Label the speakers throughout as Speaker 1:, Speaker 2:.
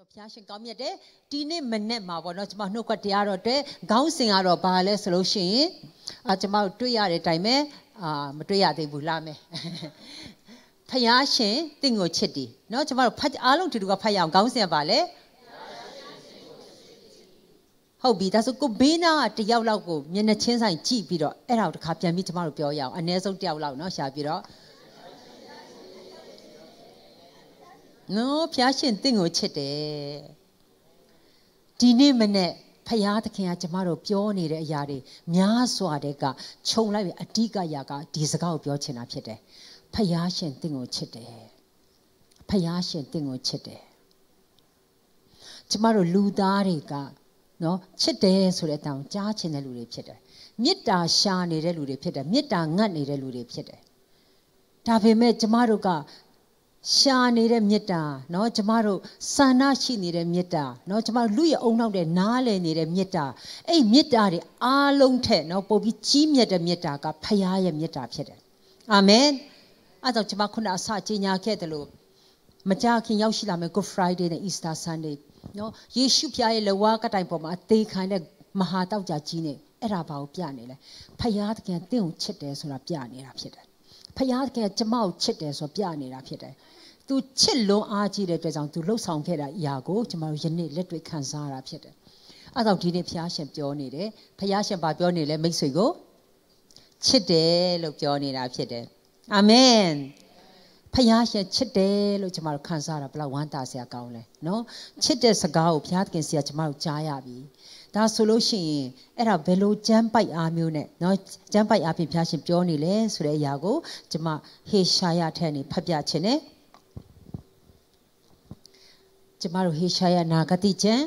Speaker 1: ဆိုဖျားရှင်ကောင်းမြတ်တယ်ဒီနေ့မနေ့မှာပေါ့နော်ကျွန်မနှုတ်ကတရားတော်တဲ့ခေါင်းစဉ်ကတော့ဘာလဲဆိုလို့ရှိရင်အာကျွန်မတို့တွေ့ရတဲ့အတိုင်းပဲအာမတွေ့ရသေးဘူးလားမယ်ဖျားရှင်တင့်ကိုချစ်တယ်เนาะကျွန်မတို့ဖတ်အားလုံးတူတူကဖတ်ရအောင်ခေါင်းစဉ်ကဘာလဲဟုတ်ပြီဒါဆိုကိုဘေးနာကတယောက်လောက်ကိုမျက်နှာချင်းဆိုင်ကြည့်ပြီးတော့အဲ့ဒါကိုတစ်ခါပြန်ပြီးကျွန်မတို့ပြောရအောင်အနည်းဆုံးတယောက်လောက်เนาะရှာပြီးတော့ နော်ဖျားရှင်တင့်ကိုချစ်တယ်ဒီနေ့မနေ့ဖယားသခင်ကကျမတို့ပြောနေတဲ့အရာတွေများစွာတဲ့ကခြုံလိုက်ပြီးအဓိကအရာကဒီစကားကိုပြောချင်တာဖြစ်တယ်ဖယားရှင်တင့်ကိုချစ်တယ်ဖယားရှင်တင့်ကိုချစ်တယ်ကျမတို့လူသားတွေကနော်ချစ်တယ်ဆိုတဲ့အတောင်ကြားချင်တဲ့လူတွေဖြစ်တယ်မေတ္တာရှာနေတဲ့လူတွေဖြစ်တယ်မေတ္တာငတ်နေတဲ့လူတွေဖြစ်တယ်ဒါပေမဲ့ကျမတို့က ရှာနေတဲ့မေတ္တာเนาะကျမတို့ဆန္ဒရှိနေတဲ့မေတ္တာเนาะကျမတို့လူရဲ့အုံနောက်တဲ့နားလည်နေတဲ့မေတ္တာအဲ့မေတ္တာတွေအားလုံးထက်เนาะပို့ပြီးကြီးမြတ်တဲ့မေတ္တာကဖခင်ရဲ့မေတ္တာဖြစ်တယ်အာမင်အဲ့တော့ကျမခုနအစကြီးညာခဲ့တယ်လို့မကြခင်ရောက်ရှိလာမယ် Good Friday နဲ့ Easter Sunday เนาะယေရှုဖခင်ရဲ့လက်ဝါးကတိုင်ပေါ်မှာအသေးခံတဲ့မဟာတောက်ကြကြီးနဲ့အဲ့ဒါဘာကိုပြနေလဲဖခင်တကယ်တင့်ကိုချစ်တယ်ဆိုတာပြနေတာဖြစ်တယ်ဖခင်ကကျမကိုချစ်တယ်ဆိုပြနေတာဖြစ်တယ်။ तू ချစ်လွန်အားကြီးတဲ့အတွက်ကြောင့် तू လှုပ်ဆောင်ခဲ့တာအရာကိုကျမတို့ယနေ့လက်တွေ့ခံစားရတာဖြစ်တယ်။အဲဒါဒီနေ့ဖခင်ရှင်ပြောနေတယ်။ဖခင်ရှင်ဘာပြောနေလဲမိတ်ဆွေကိုချစ်တယ်လို့ပြောနေတာဖြစ်တယ်။အာမင်။ဖခင်ရှင်ချစ်တယ်လို့ကျမတို့ခံစားရတာဘလောက်ဝမ်းသာစရာကောင်းလဲနော်။ချစ်တဲ့စကားကိုဘုရားသခင်ဆီကကျမတို့ကြားရပြီ။ဒါဆိုလို့ရှိရင်အဲ့ဒါဘယ်လိုကြမ်းပိုက်အားမျိုးနဲ့เนาะကြမ်းပိုက်အားဖြင့်ဘုရားရှင်ပြောနေလဲဆိုတဲ့အရာကိုကျွန်မဟေရှာယထဲနေဖတ်ပြခြင်းနဲ့ ကျွန်မတို့ဟေရှာယနာဂတိကျမ်း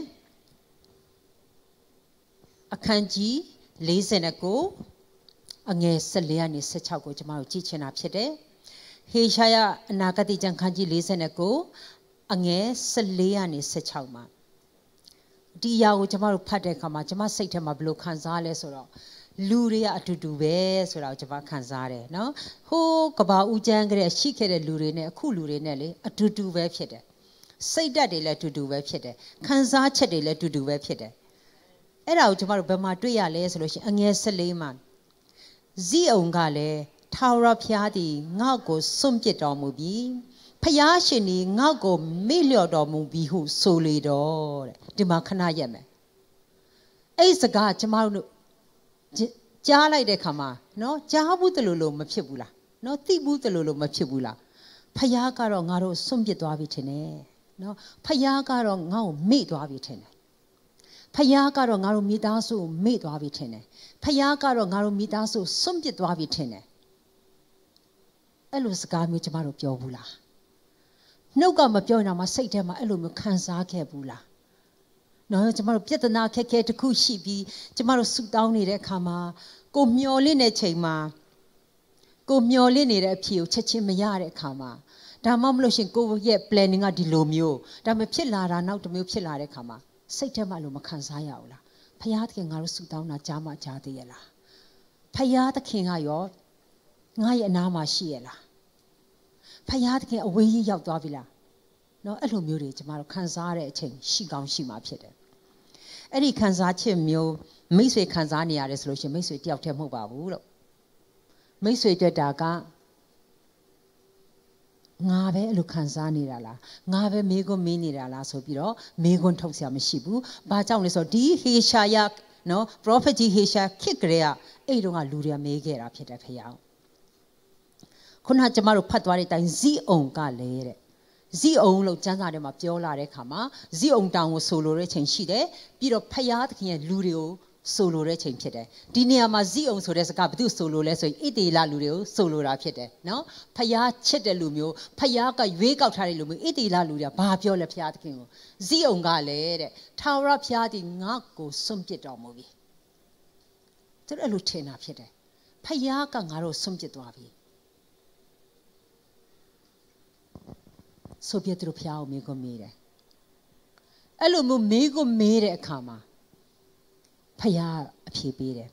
Speaker 1: အခန်းကြီး49အငယ်14ကနေ16ကိုကျွန်မတို့ကြည့်ချင်တာဖြစ်တယ်ဟေရှာယအနာဂတိကျမ်းခန်းကြီး49အငယ်14ကနေ16မှာဒီအရာကိုကျမတို့ဖတ်တဲ့အခါမှာကျမစိတ်ထဲမှာဘယ်လိုခံစားလဲဆိုတော့လူတွေကအတူတူပဲဆိုတာကိုကျမခံစားတယ်နော်ဟိုးကဘာဦးချမ်းကြတဲ့ရှိခဲ့တဲ့လူတွေနဲ့အခုလူတွေနဲ့လေအတူတူပဲဖြစ်တယ် စိတ်ဓာတ်တွေလည်းအတူတူပဲဖြစ်တယ်ခံစားချက်တွေလည်းအတူတူပဲဖြစ်တယ်အဲ့ဒါကိုကျမတို့ဘယ်မှာတွေ့ရလဲဆိုလို့ရှိရင်အငယ်၁၄မှာဇီးအောင်ကလည်းထာဝရဘုရားသည်ငါ့ကိုစွန့်ပစ်တော်မူပြီးဖျားရှင်ဒီငါ့ကိုမေ့လျော့တော်မူပြီးဟုဆိုလေတော့တဲ့ဒီမှာခဏရက်မယ်အဲ့စကားကျမတို့ကြားလိုက်တဲ့ခါမှာနော်ကြားဘူးတလို့လို့မဖြစ်ဘူးလားနော်သိဘူးတလို့လို့မဖြစ်ဘူးလားဖျားကတော့ငါတို့စွန့်ပစ်သွားပြီထင်တယ် နော်ဖျားကတော့ငါ့ကိုမေ့သွားပြီထင်တယ်ဖျားကတော့ငါတို့မိသားစုကိုမေ့သွားပြီထင်တယ်ဖျားကတော့ငါတို့မိသားစုစွန့်ပစ်သွားပြီထင်တယ်အဲ့လိုစကားမျိုးကျမတို့ပြောဘူးလားနှုတ်ကမပြောရင်တော့မစိတ်ထဲမှာအဲ့လိုမျိုးခံစားခဲ့ဘူးလားနော်ကျမတို့ပြဿနာခက်ခဲတစ်ခုရှိပြီးကျမတို့ဆူတောင်းနေတဲ့အခါမှာကိုမျောလင့်တဲ့ချိန်မှာကိုမျောလင့်နေတဲ့အဖြေကိုချက်ချင်းမရတဲ့အခါမှာ ဒါမှမဟုတ်ရှင်ကိုရဲ့ planning ကဒီလိုမျိုးဒါမှဖြစ်လာတာနောက်တစ်မျိုးဖြစ်လာတဲ့အခါမှာစိတ်ထဲမှာလို့မခံစားရဘူးလားဖယားသခင်ငါတို့ဆူတောင်းတာကြားမှကြားသေးရဲ့လားဖယားသခင်ကရောငါရဲ့အနာမှာရှိရဲ့လားဖယားသခင်အဝေးကြီးရောက်သွားပြီလားနော်အဲ့လိုမျိုးတွေကျမတို့ခံစားရတဲ့အချိန်ရှိကောင်းရှိမှာဖြစ်တယ်အဲ့ဒီခံစားချက်မျိုးမိတ်ဆွေခံစားနေရတယ်ဆိုလို့ရှိရင်မိတ်ဆွေတယောက်တည်းမဟုတ်ပါဘူးလို့မိတ်ဆွေတက်တာက ငါပဲအဲ့လိုခံစားနေတာလားငါပဲမေးခွန်းမေးနေတာလားဆိုပြီးတော့မေးခွန်းထုတ်ဆရာမရှိဘူး။ဘာကြောင့်လဲဆိုတော့ဒီဟေရှာယနော် prophet ကြီးဟေရှာခေတ်ကလေးကအဲ့တုန်းကလူတွေကမေးခဲ့တာဖြစ်တယ်ဖေ။ခုနကကျမတို့ဖတ်သွားတဲ့အတိုင်းဇီးအောင်ကလည်းတဲ့ဇီအောင်လို့ကျမ်းစာထဲမှာပြောလာတဲ့ခါမှာဇီအောင်တောင်ကိုဆိုလိုတဲ့ချိန်ရှိတယ်ပြီးတော့ဖယားသခင်ရဲ့လူတွေကို ဆိုလိုတဲ့ချိန်ဖြစ်တယ်ဒီနေရာမှာဇီအောင်ဆိုတဲ့စကားဘယ်သူဆိုလိုလဲဆိုရင်ဣတေလလူတွေကိုဆိုလိုတာဖြစ်တယ်နော်ဖယားချစ်တဲ့လူမျိုးဖယားကရွေးကောက်ထားတဲ့လူမျိုးဣတေလလူတွေကဘာပြောလဲဖယားသခင်ကိုဇီအောင်ကလည်းတဲ့ထာဝရဖယားဒီငါ့ကိုစွန့်ပစ်တော်မူပြီသူတို့အဲ့လိုထင်တာဖြစ်တယ်ဖယားကငါတို့စွန့်ပစ်သွားပြီဆိုပြသူတို့ဖျားအောင်မေးခွန်းမေးတယ်အဲ့လိုမျိုးမေးခွန်းမေးတဲ့အခါမှာ ဖျားအဖြေပေးတယ်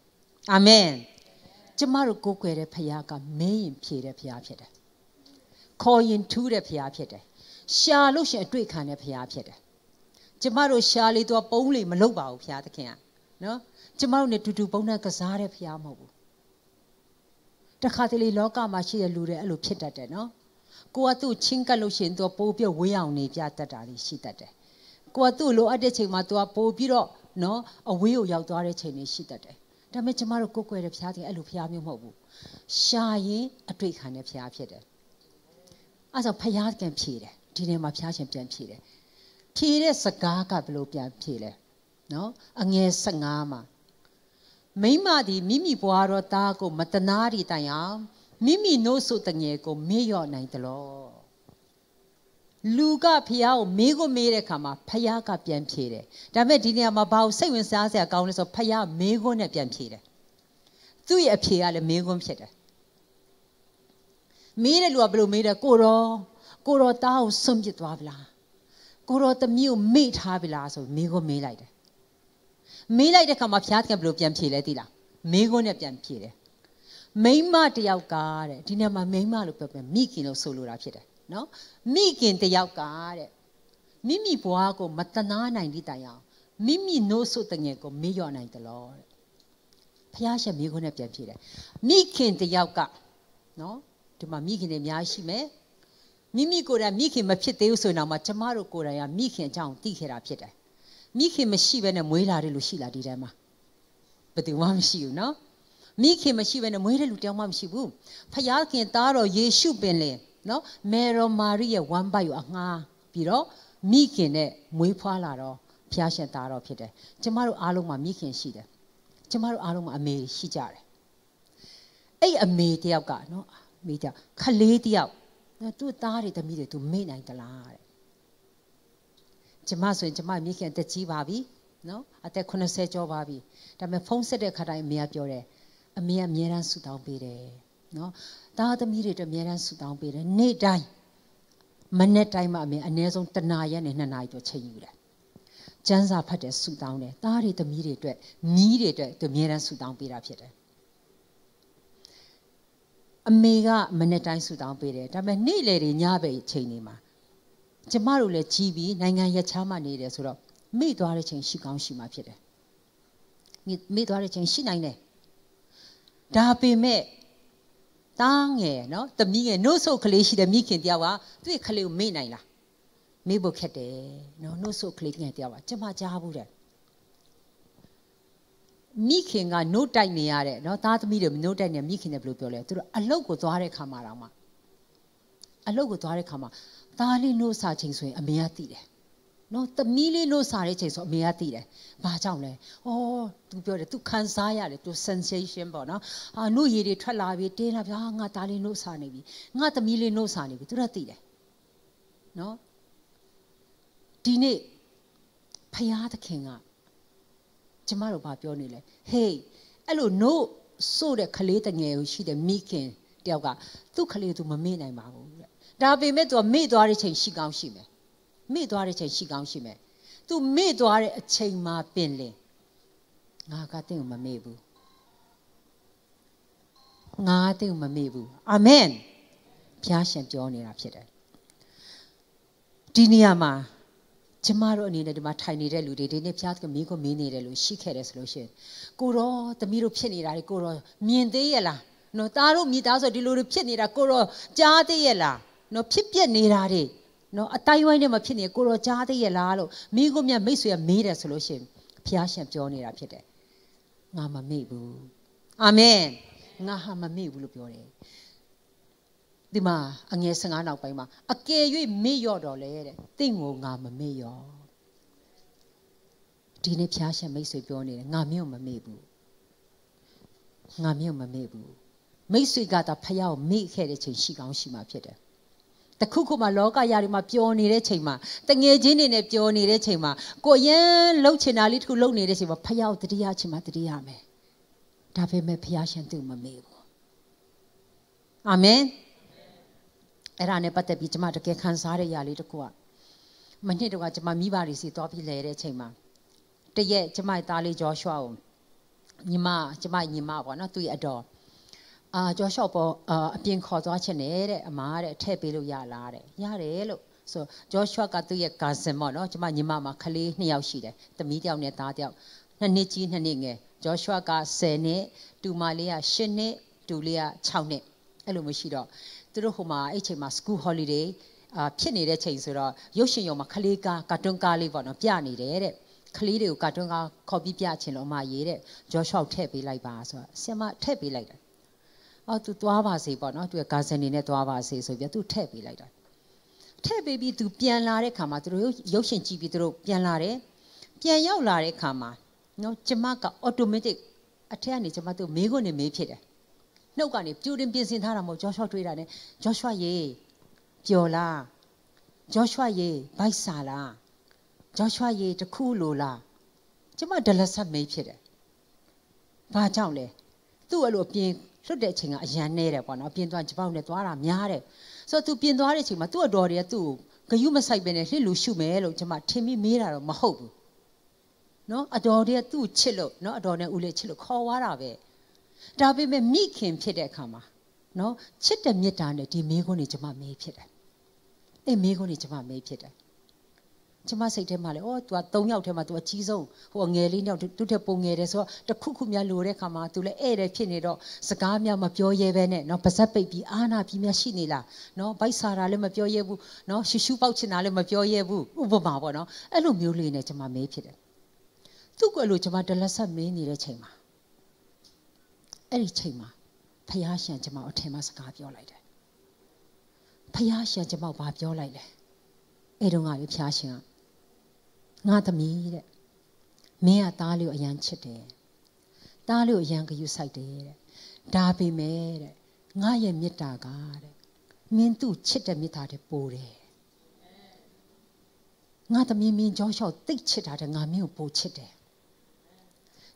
Speaker 1: အာမင်ကျမတို့ကိုးကွယ်တဲ့ဖျားကမင်းရင်ဖြေတဲ့ဖျားဖြစ်တယ်ခေါ်ရင်ထူးတဲ့ဖျားဖြစ်တယ်ရှာလို့ရှင်အတွေ့ခံတဲ့ဖျားဖြစ်တယ်ကျမတို့ရှားလေးတော့ပုံးလေမလုပ်ပါဘူးဖခင်သခင်ကနော်ကျမတို့ ਨੇ တူတူပုံနဲ့ကစားတဲ့ဖခင်မဟုတ်ဘူးတခါတလေလောကမှာရှိတဲ့လူတွေအဲ့လိုဖြစ်တတ်တယ်နော်ကိုကသူ့ချင်းကပ်လို့ရှိရင်သူပိုးပြဝေးအောင်နေပြတတ်တာလေးရှိတတ်တယ်ကိုကသူ့လိုအပ်တဲ့ချိန်မှာသူကပိုးပြီးတော့ နော်အဝေးကိုရောက်သွားတဲ့ချိန်တွေရှိတတ်တယ်ဒါပေမဲ့ကျမတို့ကိုယ်ကွယ်တဲ့ဖခင်အဲ့လိုဖခင်မျိုးမဟုတ်ဘူးရှာရင်အတွေ့ခံတဲ့ဖခင်ဖြစ်တယ်အဲ့ဆိုဖခင်ကဖြေတယ်ဒီနေ့မှာဖခင်ရှင်ပြန်ဖြေတယ်ဖြေတဲ့စကားကဘယ်လိုပြန်ဖြေလဲနော်အငယ်15မှာမိမသည်မိမိဘွားတော်သားကိုမတနာရီတိုင်အောင်မိမိနို့ဆိုတငယ်ကိုမေ့လျော့နိုင်တယ်လို့ လူကဖះကိုမေးကိုမေးတဲ့ခါမှာဖះကပြန်ဖြေတယ်ဒါပေမဲ့ဒီနေရာမှာဘာလို့စိတ်ဝင်စားစရာကောင်းလဲဆိုဖះမေးခွန်းနဲ့ပြန်ဖြေတယ်သူ့ရဲ့အဖြေကလည်းမေးခွန်းဖြစ်တယ်မေးတဲ့လူကဘယ်လိုမေးတယ်ကိုရောကိုရောတားကိုဆွန့်ပစ်သွားဗလားကိုရောသမီးကိုမေ့ထားဗလားဆိုမေးခွန်းမေးလိုက်တယ်မေးလိုက်တဲ့ခါမှာဖျားကဘယ်လိုပြန်ဖြေလဲသိလားမေးခွန်းနဲ့ပြန်ဖြေတယ်မိမတယောက်ကတဲ့ဒီနေ့မှာမိမလို့ပြောပြန်မိခင်လို့ဆိုလိုတာဖြစ်တယ် နော်မိခင်တယောက်ကတဲ့မိမိဘွားကိုမတနာနိုင်တဲ့တိုင်အောင်မိမိနိုးဆုတငယ်ကိုမေ့လျော့နိုင်တယ်လို့တဲ့ဖျားရှက်မိခွန်းနဲ့ပြန်ဖြေတယ်မိခင်တယောက်ကနော်ဒီမှာမိခင်တွေအများရှိမယ်မိမိကိုယ်တိုင်မိခင်မဖြစ်သေးဘူးဆိုရင်တော့မှကျမတို့ကိုယ်တိုင်ကမိခင်အကြောင်းသိခဲ့တာဖြစ်တယ်မိခင်မရှိဘဲနဲ့မွေးလာတဲ့လူရှိလားဒီထဲမှာဘယ်သူမှမရှိဘူးနော်မိခင်မရှိဘဲနဲ့မွေးတဲ့လူတယောက်မှမရှိဘူးဖခင်သားတော်ယေရှုပင်လေ နော်မေရောမာရိရဲ့ဝမ်းပိုက်ကိုအငှားပြီးတော့မိခင်နဲ့မွေးဖွားလာတော့ဖျားရှင်သားတော်ဖြစ်တယ်ကျမတို့အားလုံးမှာမိခင်ရှိတယ်ကျမတို့အားလုံးမှာအမေရှိကြတယ်အဲ့အမေတယောက်ကနော်မိတယောက်ခလေးတယောက်သူ့သားတွေသမီးတွေသူမေ့နိုင်သလားတဲ့ကျမဆိုရင်ကျမမိခင်အသက်ကြီးပါပြီနော်အသက်80ကျော်ပါပြီဒါပေမဲ့ဖုန်းဆက်တဲ့ခါတိုင်းအမေကပြောတယ်အမေကအမြဲတမ်းဆူတောင်းပေးတယ် နော်သားသမီးတွေအတွက်အမြဲတမ်းဆူတောင်းပေးတယ်နေ့တိုင်းမနေ့တိုင်းမှအမေအနည်းဆုံးတနာရက်နဲ့နှစ်နာရီတော့ချိန်ယူတယ်ကျန်းစာဖတ်တယ်ဆူတောင်းတယ်သားတွေသမီးတွေအတွက်မြီးတွေအတွက်သူအမြဲတမ်းဆူတောင်းပေးတာဖြစ်တယ်အမေကမနေ့တိုင်းဆူတောင်းပေးတယ်ဒါပေမဲ့နေ့လေတွေညဘက်ချိန်နေမှာကျမတို့လည်းကြီးပြီးနိုင်ငံရချားမှနေတယ်ဆိုတော့မိသွားတဲ့ချိန်ရှိကောင်းရှိမှဖြစ်တယ်မိသွားတဲ့ချိန်ရှိနိုင်တယ်ဒါပေမဲ့ တားငယ်နော်တမီးငယ်နှုတ်ဆုတ်ကလေးရှိတဲ့မိခင်တယောက်ကသူ့ရဲ့ကလေးကိုမေ့နိုင်လားမေ့ဖို့ခက်တယ်နော်နှုတ်ဆုတ်ကလေးငယ်တယောက်ကကျမကြားဘူးတဲ့မိခင်ကနှုတ်တိုက်နေရတဲ့နော်သားသမီးတွေနှုတ်တိုက်နေမိခင်တွေဘယ်လိုပြောလဲသူတို့အလုတ်ကိုသွားတဲ့ခါမှာတော့မှအလုတ်ကိုသွားတဲ့ခါမှာသားလေးနှုတ်စာချိန်ဆိုရင်အမေကသိတယ် နော်သမီးလေးနှုတ်စာတဲ့ချိန်ဆိုအမေကသိတယ်ဘာကြောင့်လဲဩသူပြောတယ်သူခံစားရတယ်သူ sensation ပေါ့နော်အာနှုတ်ရည်တွေထွက်လာပြီတင်းလာပြီဟာငါသားလေးနှုတ်စာနေပြီငါသမီးလေးနှုတ်စာနေပြီသူတို့သိတယ်နော်ဒီနေ့ဖယားသခင်ကကျမတို့ဘာပြောနေလဲဟေးအဲ့လို no ဆိုတဲ့ကလေးတငယ်ကိုရှိတဲ့မိခင်တယောက်ကသူ့ကလေးသူမမေ့နိုင်ပါဘူးတဲ့ဒါပေမဲ့သူကမေ့သွားတဲ့ချိန်ရှိကောင်းရှိမယ် မေ့သွားတဲ့ချိန်ရှိကောင်းရှိမယ်သူမေ့သွားတဲ့အချိန်မှာပင်လင်ငါကတင့်ကိုမမေ့ဘူးငါတင့်ကိုမမေ့ဘူးအာမင်ဘုရားရှင်ပြောနေတာဖြစ်တယ်ဒီနေရာမှာကျမတို့အနေနဲ့ဒီမှာထိုင်နေတဲ့လူတွေဒီနေ့ဘုရားကမင်းကိုမင်းနေတယ်လို့ရှိခဲ့တယ်ဆိုလို့ရှိရင်ကိုရောသမီးတို့ဖြစ်နေတာတွေကိုရောမြင်သေးရဲ့လားနော်သားတို့မိသားစုဒီလိုတွေဖြစ်နေတာကိုရောကြားသေးရဲ့လားနော်ဖြစ်ပြက်နေတာတွေ နော်အတိုင်းဝိုင်းနဲ့မဖြစ်နေကိုရောကြားသေးရဲ့လားလို့မိကိုမြတ်မိတ်ဆွေကမေးတယ်ဆိုလို့ရှိရင်ဘုရားရှင်ပြောနေတာဖြစ်တယ်ငါမမေ့ဘူးအာမင်ငါဟာမမေ့ဘူးလို့ပြောတယ်ဒီမှာအငယ်15နောက်ပိုင်းမှာအကယ်၍မေ့ရော့တော်လဲတဲ့တင့်ကိုငါမမေ့ရောဒီနေ့ဖျားရှင်မိတ်ဆွေပြောနေတယ်ငါမျိုးမမေ့ဘူးငါမျိုးမမေ့ဘူးမိတ်ဆွေကသာဖျားကိုမေ့ခဲ့တဲ့ချိန်ရှိကောင်းရှိမှဖြစ်တယ် တခုခုမှလောကရာတွေမှာပျော်နေတဲ့ချိန်မှာတငယ်ချင်းတွေနဲ့ပျော်နေတဲ့ချိန်မှာကိုရန်လှုပ်ချင်တာလေးတခုလှုပ်နေတဲ့ချိန်မှာဖျားကိုတတိယချိန်မှာတတိယမယ်ဒါပေမဲ့ဖျားရှင်သူ့မမေ့ဘူးအာမင်အဲ့ဒါနဲ့ပတ်သက်ပြီးကျွန်မတကယ်ခံစားရတဲ့ຢာလေးတစ်ခုကမနှစ်တော့ကကျွန်မမိဘတွေစီသွားပြီးလဲတဲ့ချိန်မှာတရက်ကျွန်မသားလေးဂျောရှွာကိုညီမကျွန်မညီမပေါ့နော်သူ့ရဲ့အတော် အာဂျောရှော့ပေါ်အာအပြင်ခေါ်သွားချင်တယ်တဲ့အမားတဲ့ထည့်ပေးလို့ရလားတဲ့ရတယ်လို့ဆိုဂျောရှွာကသူ့ရဲ့ကာဇင်ပေါ့နော်ကျမညီမမှာကလေး2ယောက်ရှိတယ်သမီးတစ်ယောက်နဲ့သားတစ်ယောက်နှစ်နှစ်ကြီးနှစ်နှစ်ငယ်ဂျောရှွာက10နှစ်တူမလေးက8နှစ်တူလေးက6နှစ်အဲ့လိုမရှိတော့သူတို့ဟိုမှာအဲ့ချိန်မှာ school holiday အာဖြစ်နေတဲ့ချိန်ဆိုတော့ရုပ်ရှင်ရုံမှာကလေးကားကာတွန်းကားလေးပေါ့နော်ပြနေတယ်တဲ့ကလေးတွေကိုကာတွန်းကားခေါ်ပြီးပြချင်လို့အမရေးတဲ့ဂျော့ရှော့ထည့်ပေးလိုက်ပါဆိုတော့ဆင်မထည့်ပေးလိုက်တယ် အော်သူသွားပါစေပေါ့နော်သူကကာဇန်နေနဲ့သွားပါစေဆိုပြီးသူထည့်ပေးလိုက်တာထည့်ပေးပြီးသူပြန်လာတဲ့ခါမှာသူတို့ရုပ်ရှင်ကြည့်ပြီးသူတို့ပြန်လာတယ်ပြန်ရောက်လာတဲ့ခါမှာနော်ကျမက automatic အထက်ကနေကျမတို့မေးခွန်းနဲ့မေးဖြစ်တယ်နှုတ်ကနေပြူတင်ပြင်ဆင်ထားတာမဟုတ်ဂျော့ရှော့တွေးတာနဲ့ဂျော့ရှော့ရေပျော်လားဂျော့ရှွာရေဘိုက်စာလားဂျော့ရှွာရေတခုလိုလားကျမဒလဆက်မေးဖြစ်တယ်ဘာကြောင့်လဲသူ့အဲ့လိုအပြင် လွတ်တဲ့အချိန်ကအရန်နေတယ်ပေါ့နော်အပြင်သွားဂျပေါက်နဲ့သွားတာများတယ်ဆိုတော့သူပြင်သွားတဲ့အချိန်မှာသူ့အတော်တွေကသူ့ကိုဂယုမဆိုင်ပဲနဲ့လှစ်လူရှုမယ်လို့ကျမထင်ပြီးမေးတာတော့မဟုတ်ဘူးနော်အတော်တွေကသူ့ချစ်လို့နော်အတော်နဲ့ဦးလေးချစ်လို့ခေါ်သွားတာပဲဒါပေမဲ့မိခင်ဖြစ်တဲ့အခါမှာနော်ချစ်တဲ့မေတ္တာနဲ့ဒီမိခွန်းတွေကျမမေးဖြစ်တယ်အဲ့မိခွန်းတွေကျမမေးဖြစ်တယ် ကျမစိတ်ထဲမှာလေအော် तू က3ယောက်ထဲမှာ तू အကြီးဆုံးဟိုငယ်လေးညောက်သူထက်ပုံငယ်တယ်ဆိုတော့တခုခုများလိုတဲ့ခါမှာ तू လည်းဧည့်တယ်ဖြစ်နေတော့စကားများမပြောရဲပဲနဲ့နော်ပါဇက်ပိတ်ပြီးအာနာပြီးများရှိနေလားနော်ဘိုက်ဆာတာလည်းမပြောရဲဘူးနော်ရှူရှူပေါက်ချင်တာလည်းမပြောရဲဘူးဥပမာပေါ့နော်အဲ့လိုမျိုးလေးနဲ့ကျမမေးဖြစ်တယ်သူ့ကလို့ကျမတလက်ဆက်မင်းနေတဲ့ချိန်မှာအဲ့ဒီချိန်မှာဖယားရှင်ကျမအထင်မှာစကားပြောလိုက်တယ်ဖယားရှင်ကျမဘာပြောလိုက်လဲအဲ့တုန်းကလေဖယားရှင်က ငါသမီးတဲ့မင်းကသားလေးကိုအရန်ချစ်တယ်သားလေးကိုအရန်ဂရုစိုက်တယ်တဲ့ဒါပေမဲ့တဲ့ငါရဲ့မေတ္တာကတဲ့မင်းသူ့ချစ်တဲ့မေတ္တာတဲ့ပိုတယ်ငါသမီးမင်းကြောရှော့တိတ်ချစ်တာတဲ့ငါမင်းကိုပိုချစ်တယ်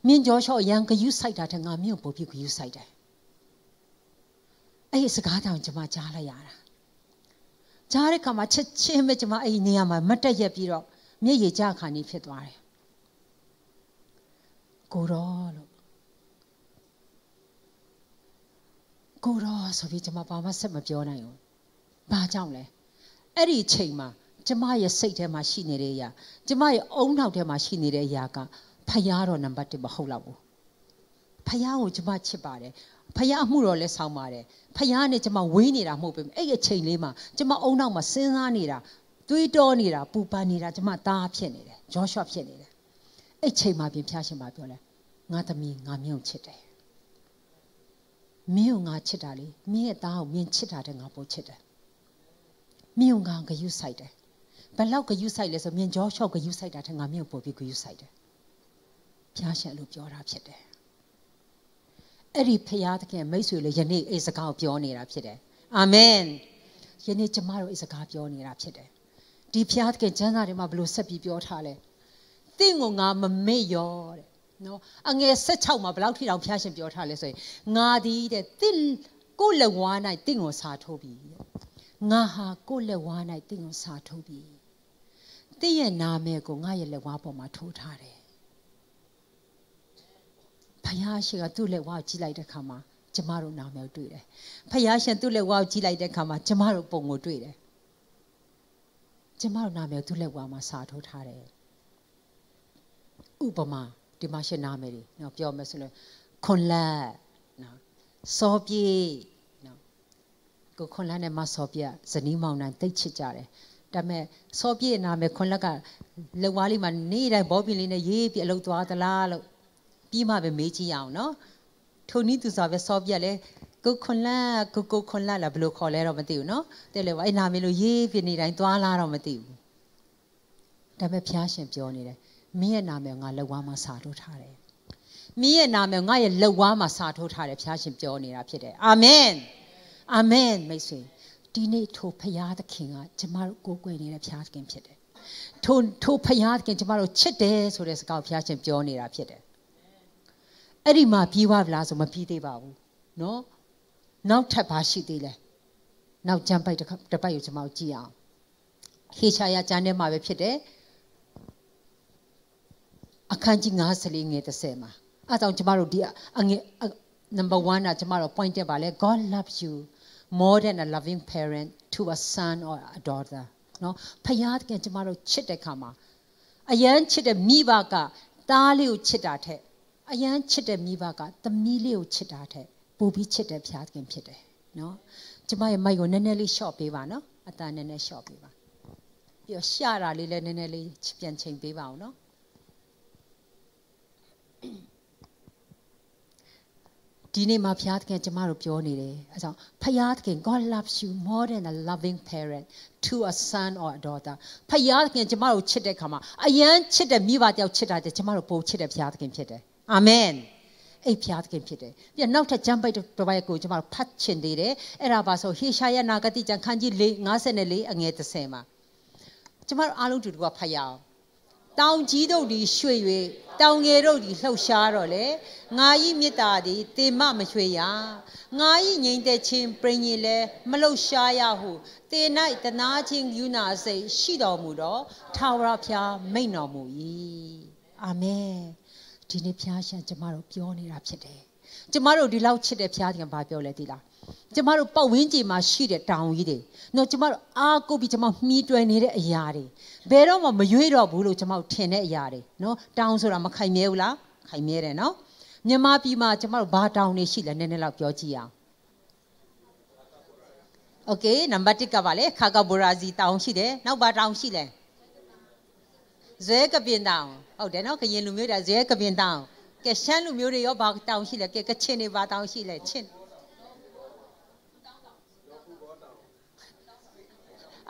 Speaker 1: မင်းကြောရှော့အရန်ဂရုစိုက်တာတဲ့ငါမင်းကိုပိုပြီးဂရုစိုက်တယ်အဲ့ဒီစကားတောင်ကျွန်မကြားလိုက်ရတာကြားတဲ့ခါမှာချက်ချင်းပဲကျွန်မအဲ့ဒီနေရာမှာမတ်တက်ရက်ပြီးတော့ မျက်ရည်ကျခါနေဖြစ်သွားတယ်ကိုရောလို့ကိုရောဆိုပြီးကျွန်မဘာမှဆက်မပြောနိုင်ဘူးဘာကြောင့်လဲအဲ့ဒီအချိန်မှာကျမရဲ့စိတ်ထဲမှာရှိနေတဲ့အရာကျမရဲ့အုံနောက်ထဲမှာရှိနေတဲ့အရာကဖယားတော့နံပါတ်1မဟုတ်တော့ဘူးဖယားကိုကျမချစ်ပါတယ်ဖယားအမှုတော်လဲဆောင်ပါတယ်ဖယားနဲ့ကျမဝေးနေတာမဟုတ်ဘူးအဲ့ဒီအချိန်လေးမှာကျမအုံနောက်မှာစဉ်းစားနေတာ တွေးတောနေတာပူပန်နေတာကျမသားဖြစ်နေတယ်ဂျောရှော့ဖြစ်နေတယ်အဲ့ချိန်မှာပြင်ဖျားရှင်ပါပြောလဲငါသမီးငါမင်းကိုချစ်တယ်မင်းကိုငါချစ်တာလေမင်းရဲ့သားကိုမင်းချစ်တာတဲ့ငါပိုချစ်တယ်မင်းကိုငါဂယုဆိုင်တယ်ဘယ်လောက်ဂယုဆိုင်လဲဆိုမြင်ကြောရှော့ဂယုဆိုင်တာတဲ့ငါမင်းကိုပို့ပြီးဂယုဆိုင်တယ်ဖျားရှင်လို့ပြောတာဖြစ်တယ်အဲ့ဒီဖျားသခင်မိတ်ဆွေလည်းယနေ့အဲ့စကားကိုပြောနေတာဖြစ်တယ်အာမင်ယနေ့ကျမတို့အဲ့စကားပြောနေတာဖြစ်တယ် ဒီဖျားသခင်ကျမ်းစာထဲမှာဘလို့ဆက်ပြီးပြောထားလဲတင့်ကိုငါမမေ့ရောတဲ့နော်အငယ်16မှာဘလောက်ထိတောင်ဖျားရှင်ပြောထားလဲဆိုရင်ငါသည်တဲ့တင့်ကိုလက်ဝါး၌တင့်ကိုစာထိုးပြီးတဲ့ငါဟာကိုလက်ဝါး၌တင့်ကိုစာထိုးပြီးတင့်ရဲ့နာမည်ကိုငါရဲ့လက်ဝါးပေါ်မှာထိုးထားတယ်ဖယားရှင်ကသူ့လက်ဝါးကိုကြည့်လိုက်တဲ့အခါမှာကျမတို့နာမည်ကိုတွေ့တယ်ဖယားရှင်သူ့လက်ဝါးကိုကြည့်လိုက်တဲ့အခါမှာကျမတို့ပုံကိုတွေ့တယ် ကျမတို့နာမည်ကိုသူ့လက်ဝါးမှာစာထိုးထားတယ်ဥပမာဒီမှာရှင်နာမည်တွေနော်ပြောမယ်ဆိုလို့ခွန်လက်နော်စောပြေနော်ကိုခွန်လက်နဲ့မစောပြေဇနီးမောင်နှံတိတ်ချစ်ကြတယ်ဒါပေမဲ့စောပြေနာမည်ခွန်လက်ကလုံဝါးလေးမှာနေ့တိုင်းဘောပင်လေးနဲ့ရေးပြီးအလုပ်သွားသလားလို့ပြီးမှပဲမေးကြည့်ရအောင်နော်ထိုနည်းသူစားပဲစောပြက်လဲ ကိုခွန်လတ်ကိုကိုခွန်လတ်လားဘယ်လိုခေါ်လဲတော့မသိဘူးနော်တဲ့လေအဲ့နာမည်လို့ရေးပြနေတိုင်းသွားလာတော့မသိဘူးဒါပေမဲ့ဖျားရှင်ပြောနေတယ်မင်းရဲ့နာမည်ငါလက်ဝါးမှာစာထိုးထားတယ်မင်းရဲ့နာမည်ငါရဲ့လက်ဝါးမှာစာထိုးထားတယ်ဖျားရှင်ပြောနေတာဖြစ်တယ်အာမင်အာမင်မိတ်ဆွေဒီနေ့ထိုဖျားသခင်ကကျမတို့ကိုးကွယ်နေတဲ့ဖျားသခင်ဖြစ်တယ်ထိုထိုဖျားသခင်ကျမတို့ချစ်တယ်ဆိုတဲ့စကားဖျားရှင်ပြောနေတာဖြစ်တယ်အဲ့ဒီမှာပြီးသွားပြီလားဆိုမပြီးသေးပါဘူးနော် နောက်ထပ်ပါရှိသေးလဲနောက်ကြံပိုက်တစ်ပိုက်ကိုကျွန်မတို့ကြည့်အောင်ဟေရှာယကျမ်းထဲမှာပဲဖြစ်တယ်အခန်းကြီး94ငယ်30မှာအဲကြောင့်ကျွန်မတို့ဒီအငယ် number 1ကကျွန်မတို့ point တက်ပါလဲ God loves you more than a loving parent to a son or a daughter နော်ဖယားသခင်ကျမတို့ချစ်တဲ့ခါမှာအယမ်းချစ်တဲ့မိဘကသားလေးကိုချစ်တာထက်အယမ်းချစ်တဲ့မိဘကသမီးလေးကိုချစ်တာထက် ပိုပြီးချစ်တဲ့ဖယားသခင်ဖြစ်တယ်နော်ကျမရဲ့မိုက်ကိုနည်းနည်းလေးရှော့ပေးပါနော်အတန်နည်းနည်းရှော့ပေးပါပြီးတော့ရှာတာလေးလည်းနည်းနည်းလေးပြန်ချိန်ပေးပါအောင်နော်ဒီနေ့မှာဘုရားသခင်ကျမတို့ပြောနေတယ်အဲကြောင့်ဘုရားသခင် God loves you more than a loving parent to a son or a daughter ဘုရားသခင်ကျမတို့ချစ်တဲ့ခါမှာအယမ်းချစ်တဲ့မိဘတယောက်ချစ်တာတဲ့ကျမတို့ပိုချစ်တဲ့ဘုရားသခင်ဖြစ်တယ်အာမင် အဲ့ဘုရားသခင်ဖြစ်တယ်ပြီးနောက်ထပ်ဂျမ်ပိုက်တစ်ပိုက်ကိုကျမတို့ဖတ်ချင်သေးတယ်အဲ့ဒါပါဆိုဟေရှာယနာဂတိကျမ်းခန်းကြီး၄54အငယ်30မှာကျမတို့အားလုံးတူတူကဖတ်ရအောင်တောင်ကြီးတို့ဒီရွှေ၍တောင်ငယ်တို့ဒီလှုပ်ရှားတော့လေငါဤမေတ္တာသည်တေမမရွှေရငါဤငြိမ်သက်ခြင်းပြင်းကြီးလဲမလှုပ်ရှားရဟုတေ၌တနာခြင်းယူနာစိတ်ရှိတော်မူတော့ထာဝရဘုရားမိန့်တော်မူ၏အာမင် ဒီနေ့ဘုရားရှင်ကျမတို့ပြောနေတာဖြစ်တယ်ကျမတို့ဒီလောက်ချစ်တဲ့ဘုရားရှင်ဘာပြောလဲဒီလားကျမတို့ပတ်ဝန်းကျင်မှာရှိတဲ့တောင်ကြီးတွေနော်ကျမတို့အားကိုးပြီးကျမမှီးတွယ်နေတဲ့အရာတွေဘယ်တော့မှမရွေ့တော့ဘူးလို့ကျမတို့ထင်တဲ့အရာတွေနော်တောင်ဆိုတာမခိုင်မြဲဘူးလားခိုင်မြဲတယ်နော်မြန်မာပြည်မှာကျမတို့ဘာတောင်တွေရှိလဲနည်းနည်းလောက်ပြောကြည့်အောင်โอเคနံပါတ်1ကပါလေခါကဘူရာဇီတောင်ရှိတယ်နောက်ဘာတောင်ရှိလဲ ဇဲကပင်တောင်ဟုတ်တယ်နော်ခရင်လူမျိုးတွေဇဲကပင်တောင်ကဲရှမ်းလူမျိုးတွေရောဘာတောင်ရှိလဲကဲကချင်တွေဘာတောင်ရှိလဲချင်း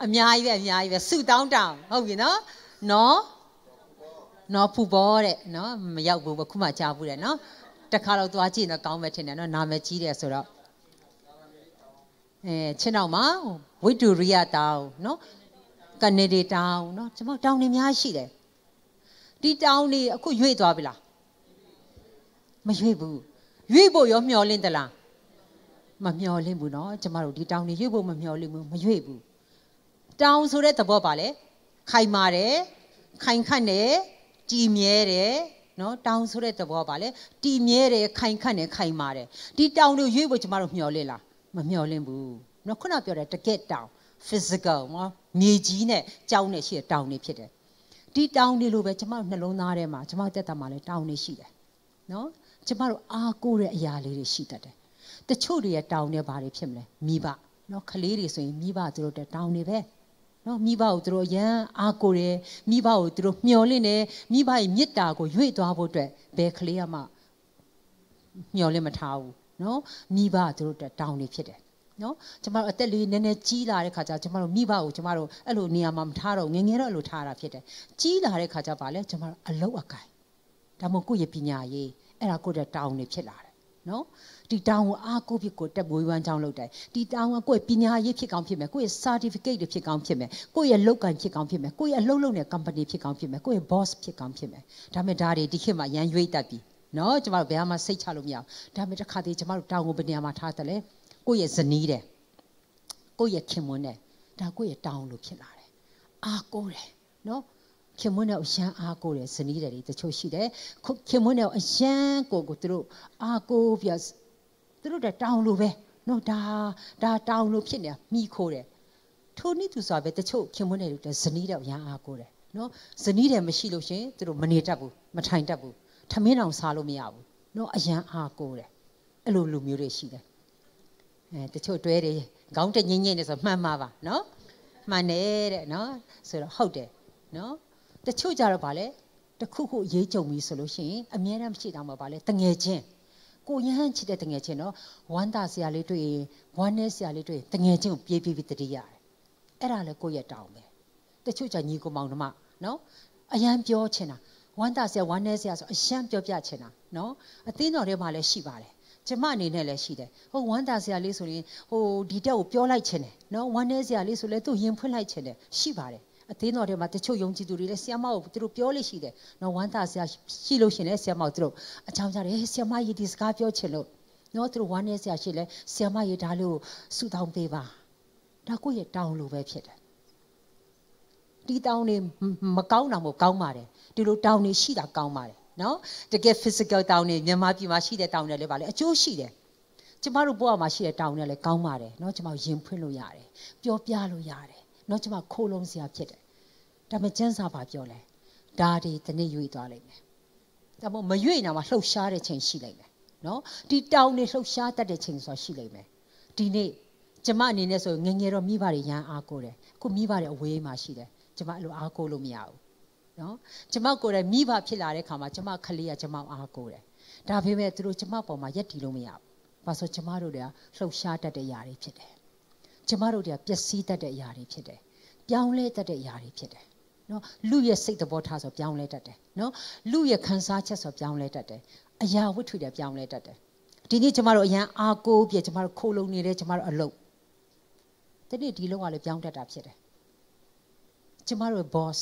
Speaker 1: အများကြီးပဲအများကြီးပဲစုတောင်းတောင်းဟုတ်ပြီနော်နော်နော်ဖူဘောတဲ့နော်မရောက်ဘူးခုမှကြားဘူးတဲ့နော်တခါတော့သွားကြည့်တော့ကောင်းမယ်ထင်တယ်နော်နာမည်ကြီးတယ်ဆိုတော့အဲချင်းတော့မှာဝိတူရိယတောင်းနော် ကနေဒီတောင်းနော်ကျွန်တော်တောင်းနေများရှိတယ်ဒီတောင်းနေအခုရွေ့သွားပြီလားမရွေ့ဘူးရွေ့ဖို့ရောမျောလင့်သလားမမျောလင့်ဘူးเนาะကျမတို့ဒီတောင်းနေရွေ့ဖို့မမျောလင့်ဘူးမရွေ့ဘူးတောင်းဆိုတဲ့သဘောပါလေခိုင်မာတယ်ခိုင်ခန့်တယ်တည်မြဲတယ်နော်တောင်းဆိုတဲ့သဘောပါလေတည်မြဲတယ်ခိုင်ခန့်တယ်ခိုင်မာတယ်ဒီတောင်းလို့ရွေးဖို့ကျမတို့မျှော်လင့်လားမမျှော်လင့်ဘူးနော်ခုနပြောတဲ့တကက်တောင်း physical နော် မြေကြီးနဲ့ကြောင်းနဲ့ရှိတဲ့တောင်းနေဖြစ်တယ်ဒီတောင်းနေလို့ပဲကျမတို့နှလုံးသားထဲမှာကျမတက်တာမှာလဲတောင်းနေရှိတယ်နော်ကျမတို့အားကိုးတဲ့အရာလေးတွေရှိတတ်တယ်တချို့တွေရဲ့တောင်းနေဘာတွေဖြစ်မလဲမိဘနော်ကလေးတွေဆိုရင်မိဘသူတို့တဲ့တောင်းနေပဲနော်မိဘကိုသူတို့ရမ်းအားကိုတယ်မိဘကိုသူတို့မျှော်လင့်တယ်မိဘရဲ့မေတ္တာကိုရွေ့သွားဖို့အတွက်ဘယ်ကလေးမှမျှော်လင့်မထားဘူးနော်မိဘသူတို့တက်တောင်းနေဖြစ်တယ် နော်ကျမတို့အသက်လေးနည်းနည်းကြီးလာတဲ့ခါကျကျမတို့မိဘကိုကျမတို့အဲ့လိုနေရာမှာမထားတော့ငငယ်တော့အဲ့လိုထားတာဖြစ်တယ်ကြီးလာတဲ့ခါကျပါလဲကျမတို့အလုတ်အကိုင်ဒါမှမဟုတ်ကိုယ့်ရဲ့ပညာရေးအဲ့ဒါကိုယ့်ရဲ့တောင်းနေဖြစ်လာတယ်နော်ဒီတောင်းကိုအားကိုးပြီးကိုတက်မွေးဝမ်းကြောင်းလုပ်တယ်ဒီတောင်းကကိုယ့်ရဲ့ပညာရေးဖြစ်ကောင်းဖြစ်မယ်ကိုယ့်ရဲ့ certificate တွေဖြစ်ကောင်းဖြစ်မယ်ကိုယ့်ရဲ့လုပ်ကန်ဖြစ်ကောင်းဖြစ်မယ်ကိုယ့်ရဲ့အလုပ်လုပ်တဲ့ company ဖြစ်ကောင်းဖြစ်မယ်ကိုယ့်ရဲ့ boss ဖြစ်ကောင်းဖြစ်မယ်ဒါမဲ့ဒါတွေဒီခေတ်မှာရန်ရွေးတတ်ပြီနော်ကျမတို့ဘယ်မှစိတ်ချလို့မရအောင်ဒါမဲ့တစ်ခါတည်းကျမတို့တောင်းကိုဘယ်နေရာမှာထားတယ်လဲ ကိုယ့်ရဲ့ဇနီးတဲ့ကိုယ့်ရဲ့ခင်မွန်းတဲ့ဒါကိုယ့်ရဲ့တောင်းလို့ဖြစ်လာတယ်အားကိုးတယ်နော်ခင်မွန်းနဲ့အရန်အားကိုတယ်ဇနီးတယ်တချို့ရှိတယ်ခင်မွန်းနဲ့အရန်ကိုကိုသူတို့အားကိုပြသူတို့တတောင်းလို့ပဲနော်ဒါဒါတောင်းလို့ဖြစ်နေတာမိခိုးတယ်ထိုနည်းသူဆိုပဲတချို့ခင်မွန်းနဲ့လူတဇနီးတယ်အရန်အားကိုတယ်နော်ဇနီးတယ်မရှိလို့ရှင်သူတို့မနေတတ်ဘူးမထိုင်တတ်ဘူးထမင်းအောင်စားလို့မရဘူးနော်အရန်အားကိုတယ်အဲ့လိုလူမျိုးတွေရှိတယ် အဲတချို့တွဲတယ်ခေါင်းတငိမ့်ငိမ့်နေဆိုမှန်မှာပါနော်မှန်တယ်တဲ့နော်ဆိုတော့ဟုတ်တယ်နော်တချို့ကြတော့ဗာလဲတခုခုရေးကြုံပြီဆိုလို့ရှိရင်အမြဲတမ်းမရှိတော့မှာဗာလဲတငယ်ချင်းကိုရဟန်းချစ်တဲ့တငယ်ချင်းနော်ဝမ်းသာစရာလေးတွေ့ရင်ဝမ်းနည်းစရာလေးတွေ့ရင်တငယ်ချင်းကိုပြေးပြေးပြီးတတိရတယ်အဲ့ဒါလည်းကိုယ့်ရဲ့တောင်းပဲတချို့ကြညီကိုမောင်နှမနော်အရန်ပြောချင်တာဝမ်းသာစရာဝမ်းနည်းစရာဆိုအရန်ပြောပြချင်တာနော်အသင်းတော်ထဲမှာလည်းရှိပါတယ် ကျမအနေနဲ့လည်းရှိတယ်ဟိုဝမ်းသာစရာလေးဆိုရင်ဟိုဒီတက်ကိုပြောလိုက်ချင်တယ်နော်ဝမ်းနည်းစရာလေးဆိုလဲသူ့ရင်ဖွင့်လိုက်ချင်တယ်ရှိပါတယ်အသင်းတော်ထဲမှာတချို့ယုံကြည်သူတွေလည်းဆီယမကိုသူတို့ပြောလို့ရှိတယ်။နော်ဝမ်းသာဆရာရှိလို့ရှင်လည်းဆီယမကိုသူတို့အကြောင်းကြားတယ်ဆီယမရေဒီစကားပြောချင်လို့နော်သူတို့ဝမ်းနေဆရာရှိလဲဆီယမရေဒါလို့ဆူတောင်းပေးပါ။ဒါကိုယ့်ရဲ့တောင်းလို့ပဲဖြစ်တယ်။ဒီတောင်းနေမကောင်းတာမို့ကောင်းပါတယ်။ဒီလိုတောင်းနေရှိတာကောင်းပါတယ် နော်။တကယ် physical တောင်းနေမြန်မာပြည်မှာရှိတဲ့တောင်းနေလည်းပါလေအကျိုးရှိတယ်။ကျမတို့ဘဝမှာရှိတဲ့တောင်းနေလည်းကောင်းပါတယ်နော်ကျမရင်ဖွင့်လို့ရတယ်။ပြောပြလို့ရတယ်နော်ကျမခိုးလုံးစရာဖြစ်တယ်ဒါပေမဲ့ကျန်းစာပါပြောလဲဒါဒီတနေ့ရွေ့သွားလိမ့်မယ်ဒါမို့မရွေ့နာမှာလှုပ်ရှားတဲ့ချိန်ရှိလိမ့်မယ်နော်ဒီတောင်းနေလှုပ်ရှားတတ်တဲ့ချိန်ဆိုတာရှိလိမ့်မယ်ဒီနေ့ကျမအနေနဲ့ဆိုငငယ်တော့မိဘတွေရန်အားကိုတယ်အခုမိဘတွေအဝေးမှာရှိတယ်ကျမအဲ့လိုအားကိုလို့မရဘူး နော်ကျမကိုယ်တိုင်မိဘဖြစ်လာတဲ့ခါမှာကျမခလေးကကျမအားကိုတယ်ဒါပေမဲ့သူတို့ကျမပေါ်မှာရက်တီလို့မရဘူးဘာလို့ကျမတို့တွေကလှုပ်ရှားတတ်တဲ့အရာတွေဖြစ်တယ်ကျမတို့တွေကပျက်စီးတတ်တဲ့အရာတွေဖြစ်တယ်ပြောင်းလဲတတ်တဲ့အရာတွေဖြစ်တယ်နော်လူရဲ့စိတ်သဘောထားဆိုပြောင်းလဲတတ်တယ်နော်လူရဲ့ခံစားချက်ဆိုပြောင်းလဲတတ်တယ်အရာဝတ္ထုတွေပြောင်းလဲတတ်တယ်ဒီနေ့ကျမတို့အရန်အားကိုးပြကျမတို့ခိုးလုံနေတဲ့ကျမတို့အလုပ်တနေ့ဒီလုံးကလည်းပြောင်းတတ်တာဖြစ်တယ်ကျမတို့ boss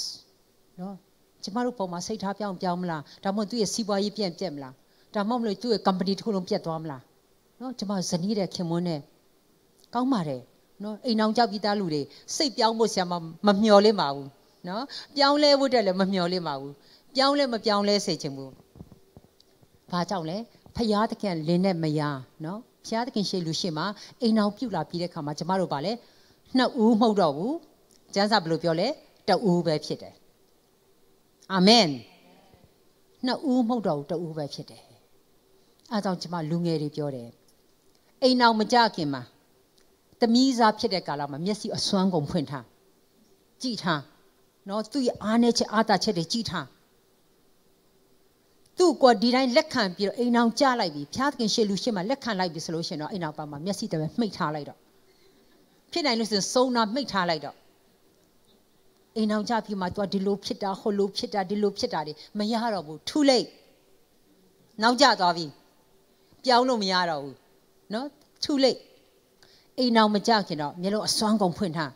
Speaker 1: နော်ကျမတို့ပုံမှာစိတ်ထားပြောင်းပြောင်းမလားဒါမှမဟုတ်သူ့ရဲ့စီးပွားရေးပြန့်ပြက်မလားဒါမှမဟုတ်သူ့ရဲ့ company တစ်ခုလုံးပြတ်သွားမလားနော်ကျမဇနီးတဲ့ခင်မွန်းနဲ့ကောင်းပါတယ်နော်အိမ်အောင်ကြောက်ပြီးသားလူတွေစိတ်ပြောင်းဖို့ဆရာမမမျှော်လင့်ပါဘူးနော်ပြောင်းလဲဖို့တက်လည်းမမျှော်လင့်ပါဘူးပြောင်းလဲမပြောင်းလဲစေချင်ဘူးဘာကြောင့်လဲဖရာသခင်လင်းနဲ့မယားနော်ဖရာသခင်ရှေ့လူရှေ့မှာအိမ်အောင်ပြုတ်လာပြီးတဲ့ခါမှာကျမတို့ဗာလဲနှစ်ဦးမဟုတ်တော့ဘူးကျမ်းစာဘယ်လိုပြောလဲတဦးပဲဖြစ်တယ် အာမင်နှစ်ဦးမဟုတ်တော့ဘူးတဦးပဲဖြစ်တယ်အဲကြောင့်ကျမလူငယ်တွေပြောတယ်အိမ်အောင်မကြခင်မှာသမီးစားဖြစ်တဲ့ကာလမှာမျက်စိအစွမ်းကုန်ဖွင့်ထားကြည်ထားနော်သူ့ရဲ့အားနဲ့ချက်အားတာချက်တွေကြည်ထားသူ့ကဒီတိုင်းလက်ခံပြီးတော့အိမ်အောင်ကြလိုက်ပြီဖျားသခင်ရှေ့လူရှေ့မှာလက်ခံလိုက်ပြီဆိုလို့ရှိရင်တော့အိမ်အောင်ပါမှာမျက်စိတည်းပဲမှိတ်ထားလိုက်တော့ဖြစ်နိုင်လို့ဆိုရင်စုံနာမှိတ်ထားလိုက်တော့ အိမ်အောင်ကြပြီးမှ तू ဒီလိုဖြစ်တာဟိုလိုဖြစ်တာဒီလိုဖြစ်တာတွေမရတော့ဘူးထူလိုက်နောက်ကျသွားပြီပြောင်းလို့မရတော့ဘူးနော်ထူလိုက်အိမ်အောင်မကြခင်တော့မျက်လုံးအစွမ်းကုန်ဖွင့်ထား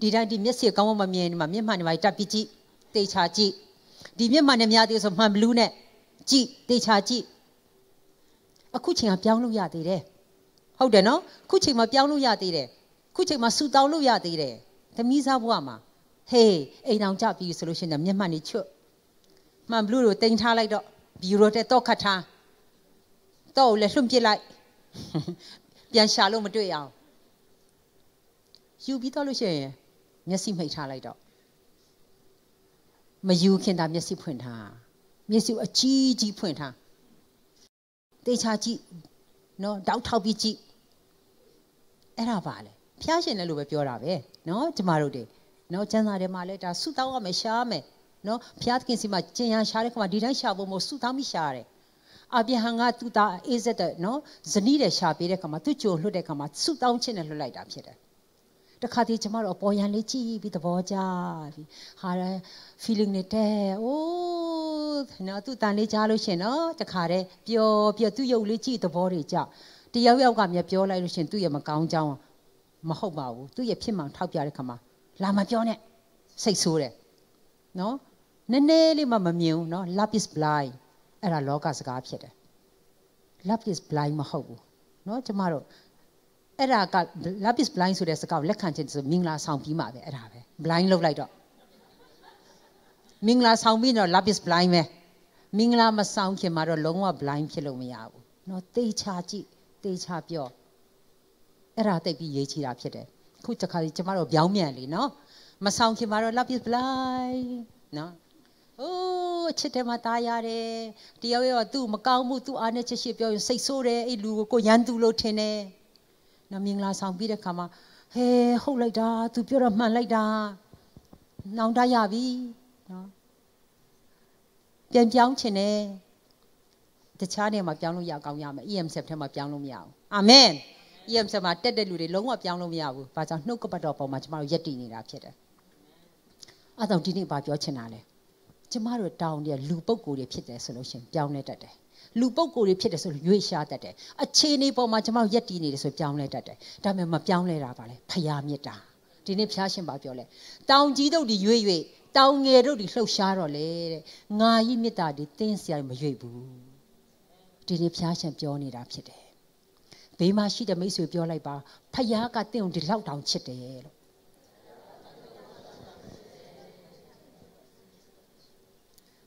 Speaker 1: ဒီတိုင်းဒီမျက်စိကောင်းမမြင်ဒီမှာမျက်မှန်ဒီမှာတက်ပြီးကြည့်တေချာကြည့်ဒီမျက်မှန်နဲ့များသေးဆိုမှန်ဘလူးနဲ့ကြည့်တေချာကြည့်အခုချိန်ကပြောင်းလို့ရသေးတယ်ဟုတ်တယ်နော်ခုချိန်မှာပြောင်းလို့ရသေးတယ်ခုချိန်မှာဆူတောင်းလို့ရသေးတယ်သမီးစားဘဝမှာ ဟေးအိမ်အောင်ကြပြီဆိုလို့ရှိရင်မျက်မှန်နေချွတ်မှန်ဘလူးကိုတင်ထားလိုက်တော့ဘီရိုတဲ့တော့ခတ်ထားတော့လည်းလွှင့်ပစ်လိုက်ပြန်ရှာလို့မတွေ့အောင်ယူပြီးတော့လို့ရှိရင်မျက်စိမှိတ်ထားလိုက်တော့မယူခင်တာမျက်စိဖွင့်ထားမျက်စိအကြီးကြီးဖွင့်ထားတေချာကြည့်နော်တောက်ထောက်ပြီးကြည့်အဲ့ဒါပါလေဖျားရှင်လည်းလို့ပဲပြောတာပဲနော်ကျမတို့တွေ နော်ကျမ်းစာထဲမှာလည်းဒါဆုတောင်းရမယ်ရှားမယ်နော်ဖျားသခင်စီမှာကျင်ရရှားတဲ့ခါမှာဒီတိုင်းရှာဖို့မဟုတ်ဆုတောင်းပြီးရှားရတယ်အာဗြဟံကသူ့သားအေးဇက်တဲ့နော်ဇနီးတဲ့ရှာပေးတဲ့ခါမှာသူ့ကြိုလွှတ်တဲ့ခါမှာဆုတောင်းခြင်းနဲ့လွှတ်လိုက်တာဖြစ်တယ်တခါတည်းကျမတို့အပေါ်ရန်လေးကြည့်ပြီးသဘောကျပြီးဟာရ feeling နဲ့တဲ့အိုးနော်သူ့တန်လေးကြားလို့ရှင်နော်တခါတည်းပျော်ပျော်သူ့ရုပ်လေးကြည့်သဘောတွေကြတယောက်ယောက်ကမြပြောလိုက်လို့ရှင်သူ့ရဲ့မကောင်းကြောင်းမဟုတ်ပါဘူးသူ့ရဲ့ဖြစ်မှန်ထောက်ပြတဲ့ခါမှာ လာမပြောနဲ့စိတ်ဆိုးတယ်နော်နည်းနည်းလေးမှမမြင်ဘူးနော် love is blind အဲ့ဒါလောကစကားဖြစ်တယ် love is blind မဟုတ်ဘူးနော်ကျမတို့အဲ့ဒါက love is blind ဆိုတဲ့စကားကိုလက်ခံခြင်းဆိုမင်္ဂလာဆောင်ပြီးမှပဲအဲ့ဒါပဲ blind လောက်လိုက်တော့မင်္ဂလာဆောင်ပြီးတော့ love is blind ပဲမင်္ဂလာမဆောင်ခင်မှာတော့လုံးဝ blind ဖြစ်လို့မရဘူးနော်တေချာကြည့်တေချာပြောအဲ့ဒါတိတ်ပြီးရေးချီတာဖြစ်တယ် ခုတခါကျမတို့ပြောင်းမြန်လीเนาะမဆောင်ခင်မှာတော့ love is blind เนาะအိုးချစ်တယ်မှာตายရတယ်တယောက်ယောက်သူ့မကောင်းမှုသူ့အားနဲ့ချက်ရှိပြောရင်စိတ်ဆိုးတယ်အဲ့လူကိုကိုရန်သူလို့ထင်တယ်နော်မင်္ဂလာဆောင်ပြီးတဲ့ခါမှာဟဲဟုတ်လိုက်တာ तू ပြောတော့မှန်လိုက်တာနောင်တရပြီနော်ပြန်ပြောင်းချင်တယ်တခြားနေရာမှာပြောင်းလို့ရကောင်းရမယ် EM7 ထဲမှာပြောင်းလို့မရဘူးအာမင် EM7 မှာတက်တဲ့လူတွေလုံးဝပြောင်းလို့မရဘူးဘာကြောင့်နှုတ်ကပတ်တော်ပေါ်မှာကျမတို့ယက်တည်နေတာဖြစ်တယ်အဲ့တော့ဒီနေ့ဘာပြောချင်တာလဲကျမတို့တောင်းတဲ့လူပုဂ္ဂိုလ်တွေဖြစ်တယ်ဆိုလို့ရှိရင်ပြောင်းလဲတတ်တယ်လူပုဂ္ဂိုလ်တွေဖြစ်တယ်ဆိုလို့ရွေ့ရှားတတ်တယ်အခြေအနေပေါ်မှာကျွန်မရက်တည်နေတယ်ဆိုပြောင်းလဲတတ်တယ်ဒါပေမဲ့မပြောင်းလဲတာပါလေဖရာမြစ်တာဒီနေ့ဖျားရှင်ပါပြောလဲတောင်ကြီးတို့ဒီရွေ့ရွေ့တောင်ငယ်တို့ဒီလှုပ်ရှားတော့လေတဲ့ငါကြီးမြစ်တာဒီတင်းစရာမရွေ့ဘူးဒီနေ့ဖျားရှင်ပြောနေတာဖြစ်တယ် ဘေးမှာရှိတဲ့မိတ်ဆွေပြောလိုက်ပါဖယားကတင့်ကိုဒီလောက်တောင်ချစ်တယ်လို့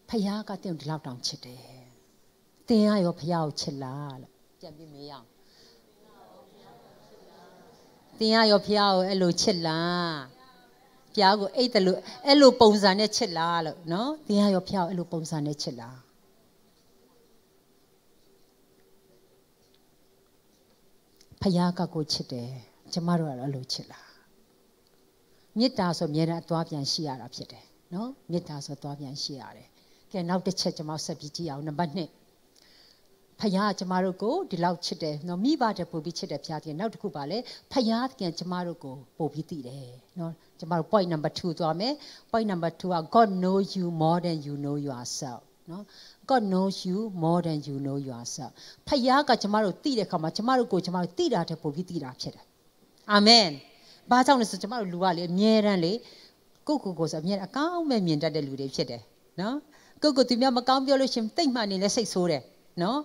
Speaker 1: ဖယားကတင့်ကိုဒီလောက်တောင်ချစ်တယ်တင်ရရောဖះကိုချစ်လားလို့ပြန်ပြီးမေးအောင်တင်ရရောဖះကိုအဲ့လိုချစ်လားဖျားကိုအိတ်တယ်လို့အဲ့လိုပုံစံနဲ့ချစ်လားလို့နော်သင်ကရောဖျားကိုအဲ့လိုပုံစံနဲ့ချစ်လား ဖျားကကိုချစ်တယ်ကျမတို့ကတော့အဲ့လိုချစ်လားမေတ္တာဆိုအမြဲတမ်းအသွားပြန်ရှိရတာဖြစ်တယ်နော်မေတ္တာဆိုသွားပြန်ရှိရတယ်ကဲနောက်တစ်ချက်ကျမဆက်ပြီးကြည့်အောင်နံပါတ်1ဖယားကျမတို့ကိုဒီလောက်ချစ်တယ်နော်မိဘတဲ့ပို့ပြီးချစ်တယ်ဖယားတင်နောက်တစ်ခုပါလေဖယားကကျမတို့ကိုပို့ပြီးတည်တယ်နော်ကျမတို့ point number 2သွားမယ် point number 2က God know you more than you know yourself နော် God knows you more than you know yourself ဖယားကကျမတို့တည်တဲ့ခါမှာကျမတို့ကိုကျမတို့တည်တာတဲ့ပို့ပြီးတည်တာဖြစ်တယ်အာမင်ဘာကြောင့်လဲဆိုကျမတို့လူကလေအမြဲတမ်းလေကိုကိုကိုဆိုအမြဲအကောင်းမဲ့မြင်တတ်တဲ့လူတွေဖြစ်တယ်နော်ကိုကိုသူများမကောင်းပြောလို့ရှင်တိတ်မှန်နေလဲစိတ်ဆိုးတယ်နော်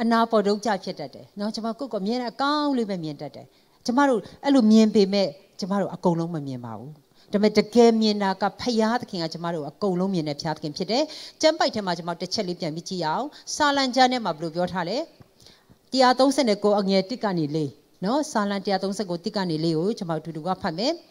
Speaker 1: အနာပေါ်ဒုက္ခဖြစ်တတ်တယ်နော်ကျမကိုကိုအမြဲတမ်းအကောင်းလေးပဲမြင်တတ်တယ်ကျမတို့အဲ့လိုမြင်ပေမဲ့ကျမတို့အကုန်လုံးမမြင်ပါဘူး ဒါပေမဲ့တကယ်မြင်တာကဖယားသခင်ကကျမတို့အကုန်လုံးမြင်တဲ့ဖယားသခင်ဖြစ်တယ်ကျမ်းပိုက်ထဲမှာကျမတို့တစ်ချက်လေးပြန်ပြီးကြည့်အောင်စာလံကျမ်းထဲမှာဘယ်လိုပြောထားလဲ139အငယ်1ကနေ4နော်စာလံ139တိကနေလေးကိုကျွန်တော်တူတူကဖတ်မယ်။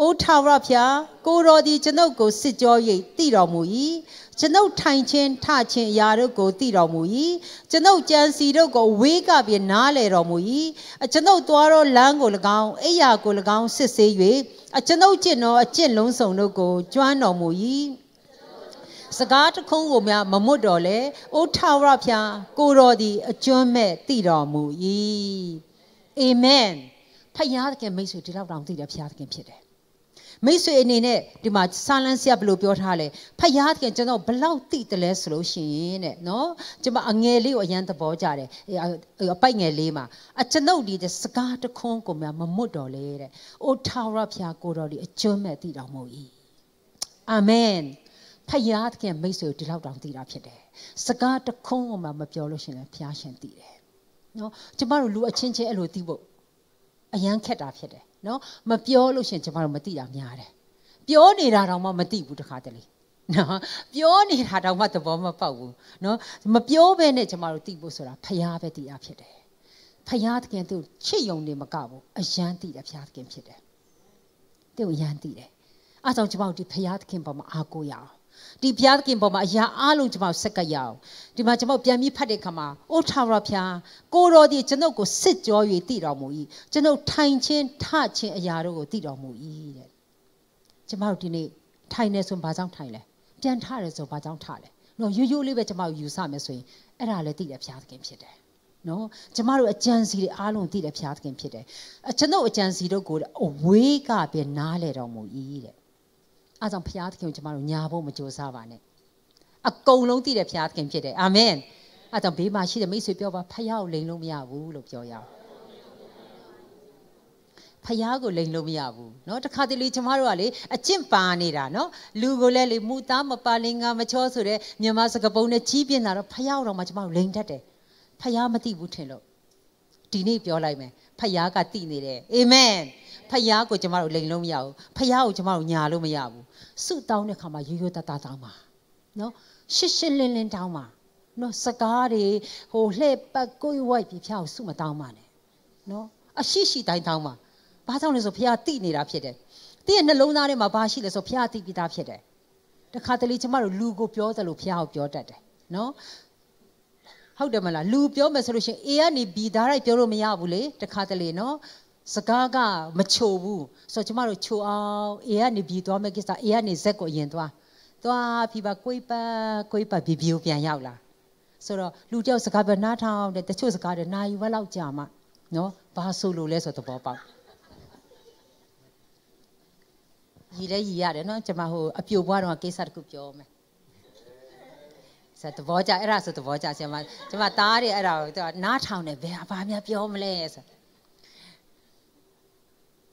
Speaker 1: အိုးထာဝရဖျားကိုတော်ဒီကျွန်ုပ်ကိုစစ်ကြော၍တည်တော်မူ၏ကျွန်ုပ်ထိုင်ခြင်းထခြင်းအရာတို့ကိုတည်တော်မူ၏ကျွန်ုပ်ကြံစီတို့ကိုဝေးကပြနားလေတော်မူ၏ကျွန်ုပ်သွားသောလမ်းကို၎င်းအိယာကို၎င်းစစ်ဆေး၍ကျွန်ုပ်ကျင့်သောအကျင့်လုံးစုံတို့ကိုကျွမ်းတော်မူ၏စကားတခုံးကိုများမမွတ်တော်လဲအိုးထာဝရဖျားကိုတော်ဒီအကျွမ်းမဲ့တည်တော်မူ၏အာမင်ဖယားသခင်မိတ်ဆွေဒီလောက်တောင်သိတယ်ဖယားသခင်ဖြစ်တယ် မိတ်ဆွေအနေနဲ့ဒီမှာဆာလန်ဆရာဘယ်လိုပြောထားလဲဖယားသခင်ကျွန်တော်ဘလောက်သိတယ်လဲဆိုလို့ရှိရင်တဲ့နော်ကျွန်မအငယ်လေးကိုအရန်သဘောကြတယ်အပိုက်ငယ်လေးမှာအကျွန်ုပ်ဒီစကားတခွန်းကိုများမမွတ်တော်လေတဲ့အိုထာဝရဖျားကိုတော်ဒီအကျွမ်းမဲ့သိတော်မူ၏အာမင်ဖယားသခင်မိတ်ဆွေဒီလောက်တောင်သိတာဖြစ်တယ်စကားတခွန်းကိုမှမပြောလို့ရှိရင်ဖျားရှင်သိတယ်နော်ကျမတို့လူအချင်းချင်းအဲ့လိုသိဖို့အရန်ခက်တာဖြစ်တယ် နော်မပြောလို့ရှင်ကျမတို့မသိတာများတယ်ပြောနေတာတောင်မှမသိဘူးတခါတလေနော်ပြောနေတာတောင်မှသဘောမပေါက်ဘူးနော်မပြောဘဲနဲ့ကျမတို့သိဖို့ဆိုတာဖျားပဲသိတာဖြစ်တယ်ဖျားသခင်သူချစ်ယုံနေမကဘူးအယမ်းသိတယ်ဖျားသခင်ဖြစ်တယ်သူအယမ်းသိတယ်အဲကြောင့်ကျမတို့ဒီဖျားသခင်ပေါ်မှာအားကိုးရအောင် ဒီဘုရားသခင်ပေါ်မှာအရာအလုံးကျွန်မဆက်ကရအောင်ဒီမှာကျွန်မပြန်ပြီးဖတ်တဲ့ခါမှာအိုထာဝရဘုရားကိုတော်ဒီကျွန်ုပ်ကိုစစ်ကြော၍တည်တော်မူ၏ကျွန်ုပ်ထိုင်ခြင်းထခြင်းအရာတို့ကိုတည်တော်မူ၏တဲ့ကျွန်မတို့ဒီနေ့ထိုင်နေဆိုဘာကြောင့်ထိုင်လဲပြန်ထတယ်ဆိုဘာကြောင့်ထလဲနော်ရိုးရိုးလေးပဲကျွန်မတို့ယူဆမယ်ဆိုရင်အဲ့ဒါလည်းတည်တယ်ဘုရားသခင်ဖြစ်တယ်နော်ကျမတို့အကြံစီတွေအားလုံးသိတဲ့ဘုရားသခင်ဖြစ်တယ်အကျွန်ုပ်အကြံစီတို့ကိုအဝေးကပြနားလေတော်မူ၏တဲ့ အဲကြောင့်ဘုရားသခင်ကိုကျမတို့ညာဖို့မကြိုးစားပါနဲ့အကုန်လုံးသိတဲ့ဘုရားသခင်ဖြစ်တယ်အာမင်အဲကြောင့်ဘေးမှာရှိတဲ့မိတ်ဆွေပြောပါဖယားကိုလိန်လို့မရဘူးလို့ပြောရအောင်ဖယားကိုလိန်လို့မရဘူးเนาะတခါတလေကျမတို့ကလေအကျင့်ပါနေတာเนาะလူကိုလည်းလေမူသားမပါလင်ငါမချောဆိုတဲ့မြန်မာစကားပုံနဲ့ကြီးပြင်းတာတော့ဖယားတော်မှာကျမတို့လိန်တတ်တယ်ဖယားမသိဘူးထင်လို့ဒီနေ့ပြောလိုက်မယ်ဖယားကသိနေတယ်အာမင်ဖယားကိုကျမတို့လိန်လို့မရဘူးဖယားကိုကျမတို့ညာလို့မရဘူး ဆုတောင်းတဲ့ခါမှာရိုးရိုးသားသားတောင်းပါနော်ရှစ်ရှစ်လင်းလင်းတောင်းပါနော်စကားတွေဟိုလှဲ့ပတ်ကိုယ်ဝိုက်ပြီးဖျောက်ဆုမတောင်းပါနဲ့နော်အရှိရှိတိုင်းတောင်းပါဘာကြောင့်လဲဆိုဖျားတိနေတာဖြစ်တယ်တည့်ရဲ့နှလုံးသားထဲမှာဘာရှိလဲဆိုဖျားတိပြီးသားဖြစ်တယ်တခါတလေကျမတို့လူကိုပြောတယ်လို့ဖျားကိုပြောတတ်တယ်နော်ဟုတ်တယ်မလားလူပြောမယ်ဆိုလို့ရှိရင် A ကနေ B ဓာတ်ရိုက်ပြောလို့မရဘူးလေတခါတလေနော် စကားကမချိုဘူးဆိုတော့ကျမတို့ချိုအောင်အေကနေပြီးသွားမဲ့ကိစ္စအေကနေဇက်ကိုအရင်သွားသွားပြီးပါကိုယ်ပါကိုယ်ပါဘီဘီကိုပြန်ရောက်လာဆိုတော့လူတယောက်စကားပဲနားထောင်တယ်တချို့စကားတွေနာယူဝက်လောက်ကြာမှနော်ဘာဆိုလို့လဲဆိုသဘောပေါက်ရည်လဲရည်ရတယ်နော်ကျမဟိုအပြိုဘွားတော့ကိစ္စတခုပြောမယ်ဆိုသဘောကြအဲ့ဒါဆိုသဘောကြဆရာမကျမသားတွေအဲ့ဒါကိုသူကနားထောင်တယ်ဘယ်ဘာများပြောမလဲဆို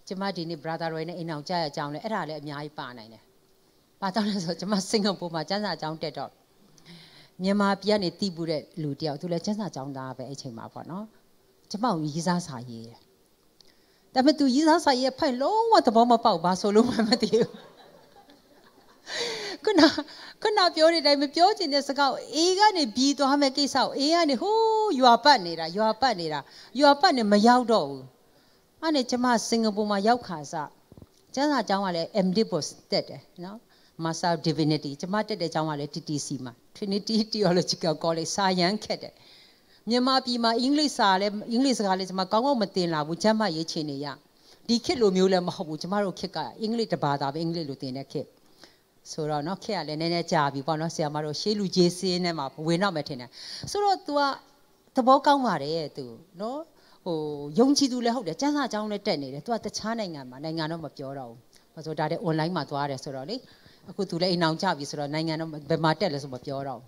Speaker 1: ကျမဒီနေ့ brother Roy နဲ့အိမ်အောင်ကြားရအောင်လဲအဲ့ဒါလည်းအများကြီးပါနိုင်တယ်။ဘာကြောင့်လဲဆိုတော့ကျမစင်ကာပူမှာကျန်းစာကျောင်းတက်တော့မြန်မာပြည်ကနေတီးပူတဲ့လူတယောက်သူလည်းကျန်းစာကျောင်းသားပဲအဲ့ချိန်မှာပေါ့နော်။ကျမကိုရေးစားစာရေးတယ်။ဒါပေမဲ့သူရေးစားစာရေးဖိုင်လုံးဝသဘောမပေါက်ပါဆိုလို့မှမသိဘူး။ခုနခုနပြောတဲ့အတိုင်းမပြောချင်တဲ့စကားကိုအေးကနေပြီးသွားမဲ့ကိစ္စကိုအေးကနေဟိုးရွာပတ်နေတာရွာပတ်နေတာရွာပတ်နေမရောက်တော့ဘူး။ အဲ့နဲ့ကျမစင်ကာပူမှာရောက်ခါစ ကျမ်းစာကျောင်းကလည်း MDiv တက်တယ်နော် Master of Divinity ကျမတက်တဲ့ကျောင်းကလည်း TTC မှာ Trinity Theological College စာရန်ခက်တယ်မြန်မာပြည်မှာအင်္ဂလိပ်စာလည်းအင်္ဂလိပ်စကားလည်းကျမကောင်းကောင်းမသင်လာဘူးကျမ်းမရေးချင်နေရဒီခေတ်လိုမျိုးလည်းမဟုတ်ဘူးကျမတို့ခေတ်ကအင်္ဂလိပ်တဘာသာပဲအင်္ဂလိပ်လိုသင်တဲ့ခေတ်ဆိုတော့เนาะခေတ်ကလည်းနည်းနည်းကြာပြီပေါ့เนาะဆရာမတို့ရှေးလူကြီးစင်းနဲ့မှာဝင်တော့မယ်ထင်တယ်ဆိုတော့ तू ကသဘောကောင်းပါတယ် तू เนาะ ဟိုယုံကြည်သူလည်းဟုတ်တယ်စံစာအကြောင်းလည်းတက်နေတယ်သူကတခြားနိုင်ငံမှာနိုင်ငံတော့မပြောတော့ဘူးဘာဆိုဒါတဲ့ online မှာသွားတယ်ဆိုတော့လေအခုသူလည်းအိမ်အောင်ကြပြီဆိုတော့နိုင်ငံတော့ဘယ်မှာတက်လဲဆိုမပြောတော့ဘူး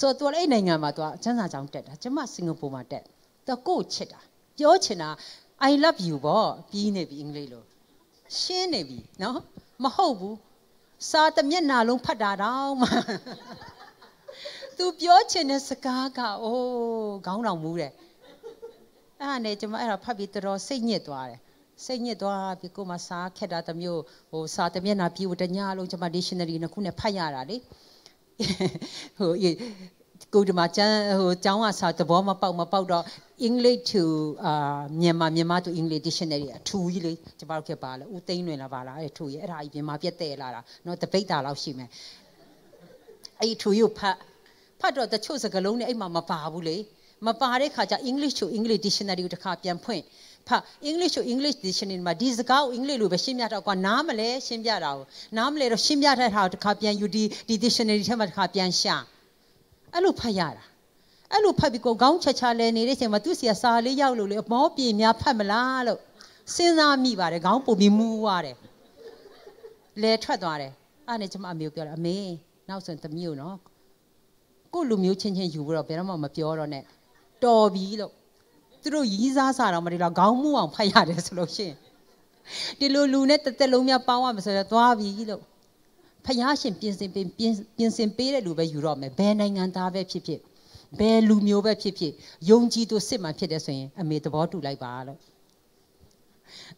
Speaker 1: ဆိုတော့သူလည်းအဲ့နိုင်ငံမှာသွားစံစာအကြောင်းတက်တာကျမစင်ကာပူမှာတက်သူကိုချစ်တာပြောချင်တာ I love you ပေါ့ပြီးနေပြီအင်္ဂလိပ်လိုရှင်းနေပြီနော်မဟုတ်ဘူးစာတမျက်နာလုံးဖတ်တာတော့မှသူပြောချင်တဲ့စကားကအိုးခေါင်းတော်မူတယ် အဲ့ဒါနဲ့ကျွန်မအဲ့ဒါဖတ်ပြီးတော်တော်စိတ်ညစ်သွားတယ်စိတ်ညစ်သွားပြီးကိုမစားခက်တာတမျိုးဟိုစာတမျက်နှာပြီးတညလုံးကျွန်မ dictionary နှစ်ခုနဲ့ဖတ်ရတာလေဟိုကိုဒီမှာကျန်းဟိုကျောင်းကစာသဘောမပေါက်မပေါက်တော့ English to အာမြန်မာမြန်မာ to English dictionary အထူကြီးလေကျမတို့ခေပါလဲဦးသိန်းလွင်လာပါလားအဲ့ထူကြီးအဲ့ဒါကြီးမြန်မာပြက်တဲ့လာတာနော်တပိတ်တာလောက်ရှိမယ်အဲ့ထူကြီးကိုဖတ်ဖတ်တော့တချို့စကားလုံးနဲ့အဲ့မှာမပါဘူးလေ မပါတဲ့ခါကျ English to English dictionary ကိုတစ်ခါပြန်ဖွင့်ဖတ် English to English dictionary မှာဒီစကားကိုအင်္ဂလိပ်လိုပဲရှင်းပြတော့ကွာနားမလဲရှင်းပြတာကိုနားမလဲတော့ရှင်းပြတဲ့ဟာကိုတစ်ခါပြန်ယူဒီဒီ dictionary ထဲမှာတစ်ခါပြန်ရှာအဲ့လိုဖတ်ရတာအဲ့လိုဖတ်ပြီးကိုခေါင်းချက်ချလဲနေတဲ့အချိန်မှာသူ့စီကစာလေးရောက်လို့လေအမောပြေများဖတ်မလားလို့စဉ်းစားမိပါတယ်ခေါင်းပုံပြီးမူးသွားတယ်လဲထွက်သွားတယ်အဲ့နဲ့ကျမအမေကိုပြောတာအမေနောက်ဆိုရင်သမီးကိုနော်ကိုလူမျိုးချင်းချင်းယူပြီးတော့ဘယ်တော့မှမပြောတော့နဲ့ တော်ပြီလို့သူတို့ရီးစားစားတော့မဒီတော့ခေါင်းမူအောင်ဖတ်ရတယ်ဆိုလို့ရှိရင်ဒီလိုလူနဲ့တစ်သက်လုံးများပေါင်းရမယ်ဆိုတော့သွားပြီလို့ဖယားရှင်ပြင်ဆင်ပေးပြင်ဆင်ပေးတဲ့လူပဲယူတော့မယ်ဘယ်နိုင်ငံသားပဲဖြစ်ဖြစ်ဘယ်လူမျိုးပဲဖြစ်ဖြစ်ယုံကြည်သူစစ်မှန်ဖြစ်တဲ့ဆိုရင်အမေသဘောတူလိုက်ပါလို့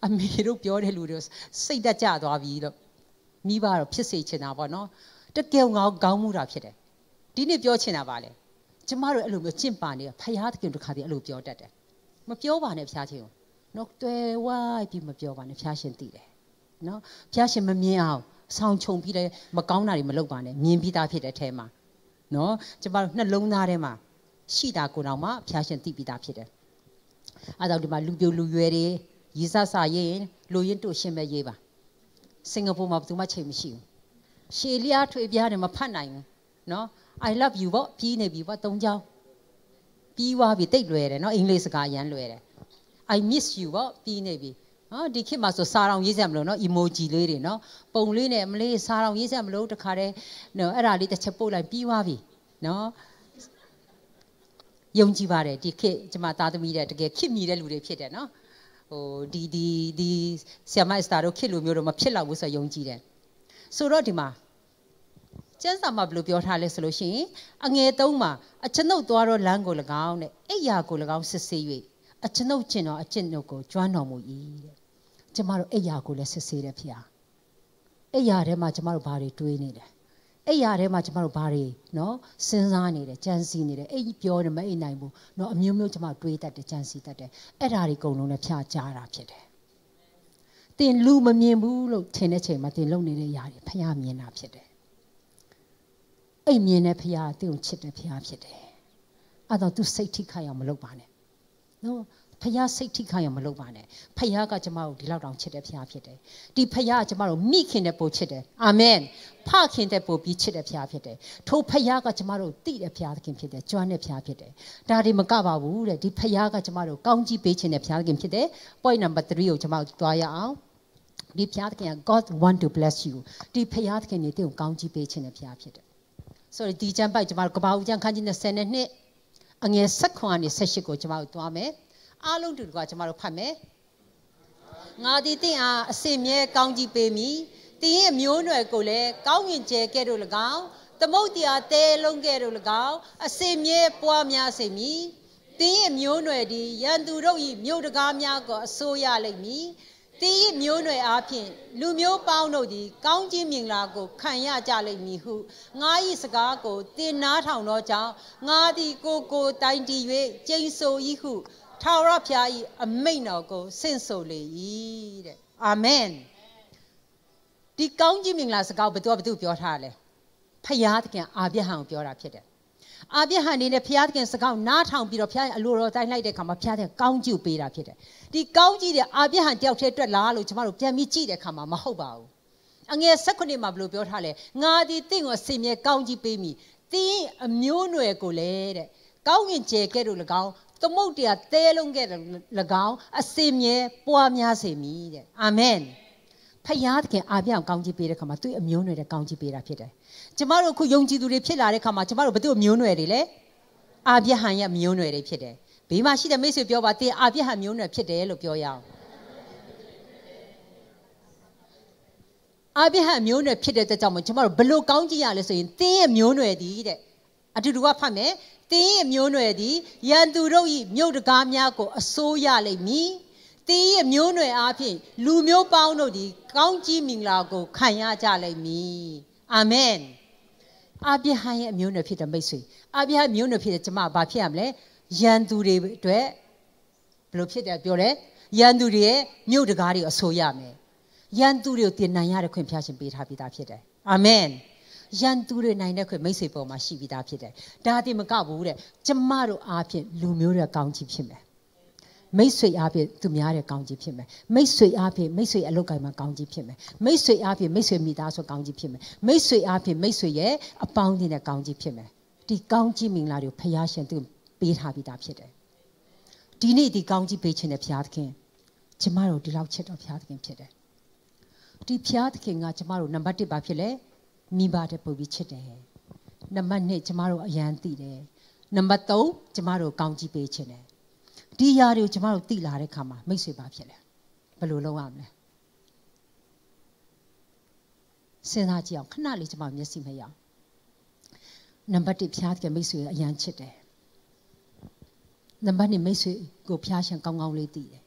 Speaker 1: အမေတို့ပြောတဲ့လူတွေစိတ်တက်ကြသွားပြီလို့မိဘတော့ဖြစ်စေချင်တာပေါ့နော်တကယ်ငေါကောင်းမှုတာဖြစ်တယ်ဒီနေ့ပြောချင်တာပါလေ ကျမတို့အဲ့လိုမျိုးကျင့်ပါနေဖယားသခင်တို့ခါတည်းအဲ့လိုပြောတတ်တယ်မပြောပါနဲ့ဖျားချင်းကိုနော်တွယ်ဝိုင်းပြီးမပြောပါနဲ့ဖျားရှင်သိတယ်နော်ဖျားရှင်မမြင်အောင်ဆောင်းချုံပြီးလည်းမကောင်းတာတွေမလုပ်ပါနဲ့မြင်ပြီးသားဖြစ်တဲ့အထဲမှာနော်ကျမတို့နှလုံးသားထဲမှာရှိတာကိုတော့မှဖျားရှင်သိပြီးသားဖြစ်တယ်အဲဒါဒီမှာလူပြိုလူရွယ်တွေရီးစားစာရေးရင်လူရင်းတို့ရှင်ပဲရေးပါစင်ကာပူမှာဘယ်သူမှချိန်မရှိဘူးရှေလျားထွေပြားတယ်မဖတ်နိုင်ဘူးနော် I love you ပေါ့ပြီးနေပြီပေါ့သုံးချောင်းပြီးသွားပြီတိတ်လွယ်တယ်နော်အင်္ဂလိပ်စကားအရန်လွယ်တယ် I miss you ပေါ့ပြီးနေပြီနော်ဒီခေတ်မှာဆိုစာတောင်ရေးစရာမလိုနော် emoji လေးတွေနော်ပုံလေးနဲ့မလေးစာတောင်ရေးစရာမလိုတခါတည်းနော်အဲ့ဒါလေးတစ်ချက်ပို့လိုက်ပြီးသွားပြီနော်ယုံကြည်ပါတယ်ဒီခေတ်ကျမသားသမီးတဲ့တကယ်ခေတ်မီတဲ့လူတွေဖြစ်တယ်နော်ဟိုဒီဒီဒီဆီယမစတာတို့ခေတ်လိုမျိုးတော့မဖြစ်တော့ဘူးဆိုယုံကြည်တယ်ဆိုတော့ဒီမှာ ကျမ်းစာမှာဘယ်လိုပြောထားလဲဆိုလို့ရှိရင်အငယ်သုံးမှာအကျွန်ုပ်သွားတော့လမ်းကို၎င်းတဲ့အိယာကို၎င်းစစ်ဆေး၍အကျွန်ုပ်ကျင့်တော်အကျင့်တို့ကိုကျွမ်းတော်မူ၏တဲ့ကျမတို့အိယာကိုလည်းစစ်ဆေးတယ်ဖေ။အိယာထဲမှာကျမတို့ဘာတွေတွေးနေတယ်အိယာထဲမှာကျမတို့ဘာတွေနော်စဉ်းစားနေတယ်ကြံစည်နေတယ်အိပ်ပြောနေမအိပ်နိုင်ဘူးနော်အမျိုးမျိုးကျမတွေးတတ်တယ်ကြံစည်တတ်တယ်အဲ့ဒါတွေအကုန်လုံးလည်းဖျားကြားတာဖြစ်တယ်တင်လူမမြင်ဘူးလို့ထင်တဲ့ချိန်မှာတင်လုံနေတဲ့ຢာတွေဖျားမြင်တာဖြစ်တယ် အိမ်မြင်တဲ့ဖျားတင့်ကိုချစ်တဲ့ဖျားဖြစ်တယ်အဲ့တော့ तू စိတ်ထိခိုက်အောင်မလုပ်ပါနဲ့နော်ဖះစိတ်ထိခိုက်အောင်မလုပ်ပါနဲ့ဖះကကျမတို့ဒီလောက်တောင်ချစ်တဲ့ဖះဖြစ်တယ်ဒီဖះကကျမတို့မိခင်တဲ့ပို့ချစ်တယ်အာမင်ဖခင်တဲ့ပို့ပြီးချစ်တဲ့ဖះဖြစ်တယ်ထိုဖះကကျမတို့တိတဲ့ဖះသခင်ဖြစ်တယ်ကြွမ်းတဲ့ဖះဖြစ်တယ်ဒါတွေမကပါဘူးတဲ့ဒီဖះကကျမတို့ကောင်းကြီးပေးခြင်းတဲ့ဖះသခင်ဖြစ်တယ် point number 3ကိုကျမတို့တွားရအောင်ဒီဖះသခင်က God want to bless you ဒီဖះသခင်နေတင့်ကိုကောင်းကြီးပေးခြင်းတဲ့ဖះဖြစ်တယ် ဆိုတော့ဒီကျမ်းပိုက်ကျမတို့ကဘာဦးကျမ်းခန်းကြီး20နှစ်အငယ်7ခွန်ကနေ18ကိုကျမတို့တွားမယ်အားလုံးတူတကွာကျမတို့ဖတ်မယ်ငါသည်တင့်အားအစင်မြဲကောင်းကြီးပေးမည်တင်းရဲ့မျိုးနွယ်ကိုလည်းကောင်းငင်ကျဲကဲ့သို့၎င်းသမုတ်တရားတဲလုံးကဲ့သို့၎င်းအစင်မြဲပွားများစေမည်တင်းရဲ့မျိုးနွယ်သည်ရန်သူတို့၏မြို့တကားများကိုအစိုးရလိမ့်မည် တင်း၏မျိုးနွယ်အားဖြင့်လူမျိုးပေါင်းတို့သည် ကောင်းခြင်းမြင်လာကိုခံရကြလိမ့်မည်ဟုငါ၏စကားကိုတင်နားထောင်သောကြောင့်ငါသည်ကိုကိုတိုင်တည်၍ကျိန်ဆို၏ဟုထာဝရဘုရား၏အမိန့်တော်ကိုဆင့်ဆိုလေ၏တဲ့အာမင်ဒီကောင်းကြီးမင်္ဂလာစကားဘယ်သူကဘယ်သူပြောထားလဲဖယားသခင်အာပြဟံကိုပြောတာဖြစ်တယ် အာပြဟံနေနဲ့ဖျားသခင်စကားနားထောင်ပြီးတော့ဖျားအလိုတော်တိုင်းလိုက်တဲ့ခါမှာဖျားတဲ့ကောင်းကြီးကိုပေးတာဖြစ်တယ်ဒီကောင်းကြီးတဲ့အာပြဟံတယောက်တည်းအတွက်လားလို့ကျမတို့ပြန်ပြီးကြည့်တဲ့ခါမှာမဟုတ်ပါဘူးအငယ်၁၉မှာဘယ်လိုပြောထားလဲငါဒီတင့်ကိုစင်မြဲကောင်းကြီးပေးမိတင်းအမျိုးနွယ်ကိုလည်းတဲ့ကောင်းငင်ကျဲခဲ့လို့၎င်းသမုတ်တရားသဲလုံးခဲ့တယ်၎င်းအစင်မြဲပွားများစေမည်တဲ့အာမင်ဖယားသခင်အာပြောင်ကောင်းကြီးပေးတဲ့ခါမှာသူ့အမျိုးနွယ်တဲ့ကောင်းကြီးပေးတာဖြစ်တယ် ကျမတို့အခုယုံကြည်သူတွေဖြစ်လာတဲ့ခါမှာကျမတို့ဘယ်သူမျိုးနွယ်တွေလဲအာပြဟံရဲ့မျိုးနွယ်တွေဖြစ်တယ်ဘေးမှာရှိတဲ့မိတ်ဆွေပြောပါတင်းအာပြဟံမျိုးနွယ်ဖြစ်တယ်လို့ပြောရအောင်အာပြဟံမျိုးနွယ်ဖြစ်တဲ့အတွက်ကြောင့်မို့ကျမတို့ဘလို့ကောင်းကြည့်ရလဲဆိုရင်တင်းရဲ့မျိုးနွယ်ဒီတဲ့အတူတူကဖတ်မယ်တင်းရဲ့မျိုးနွယ်ဒီရန်သူတို့ဤမြို့တကားများကိုအစိုးရလိမ့်မည်တင်းရဲ့မျိုးနွယ်အားဖြင့်လူမျိုးပေါင်းတို့ဒီကောင်းကြီးမင်္ဂလာကိုခံရကြလိမ့်မည်အာမင် အာဗြဟံရဲ့အမျိုးနွယ်ဖြစ်တဲ့မိတ်ဆွေအာဗြဟံမျိုးနွယ်ဖြစ်တဲ့ကျမဘာဖြစ်ရမလဲရန်သူတွေအတွက်ဘယ်လိုဖြစ်တယ်ပြောတယ်ရန်သူတွေရဲ့မြို့တကားတွေအဆိုးရမယ်ရန်သူတွေကိုတင်နိုင်ရတဲ့ခွင့်ဖျားရှင်ပေးထားပြီးသားဖြစ်တယ်အာမင်ရန်သူတွေနိုင်တဲ့ခွင့်မိတ်ဆွေပေါ်မှာရှိပြီးသားဖြစ်တယ်ဒါတည်မကဘူးတဲ့ကျမတို့အားဖြင့်လူမျိုးတွေကောင်းချီးဖြစ်မယ် မိတ်ဆွေအားဖြင့်သူများတဲ့ကောင်းကြီးဖြစ်မယ်မိတ်ဆွေအားဖြင့်မိတ်ဆွေအလုပ်ကိုင်မှာကောင်းကြီးဖြစ်မယ်မိတ်ဆွေအားဖြင့်မိတ်ဆွေမိသားစုကောင်းကြီးဖြစ်မယ်မိတ်ဆွေအားဖြင့်မိတ်ဆွေရဲ့အပေါင်းအသင်းနဲ့ကောင်းကြီးဖြစ်မယ်ဒီကောင်းကြီးမင်္ဂလာတွေကိုဖခင်ရှင်သူပေးထားပြီးသားဖြစ်တယ်ဒီနေ့ဒီကောင်းကြီးပေးခြင်းနဲ့ဖခင်ကျမတို့ဒီလောက်ချစ်တော်ဖခင်ဖြစ်တယ်ဒီဖခင်ကကျမတို့နံပါတ်1ပါဖြစ်လဲမိဘတဲ့ပုံပြီးချစ်တယ်နံပါတ်2ကျမတို့အရန်သိတယ်နံပါတ်3ကျမတို့ကောင်းကြီးပေးခြင်းတယ် ဒီຢာတွေကိုကျမတို့သိလာတဲ့ခါမှာမိတ်ဆွေပါဖြစ်တယ်ဘယ်လိုလုပ်ရမလဲစဉ်းစားကြည့်အောင်ခဏလေးကျမမျက်စိမရအောင်နံပါတ်1ဖျားတဲ့မိတ်ဆွေအရန်ချစ်တယ်နံပါတ်2မိတ်ဆွေကိုဖျားရှင်ကောင်းကောင်းလေးသိတယ်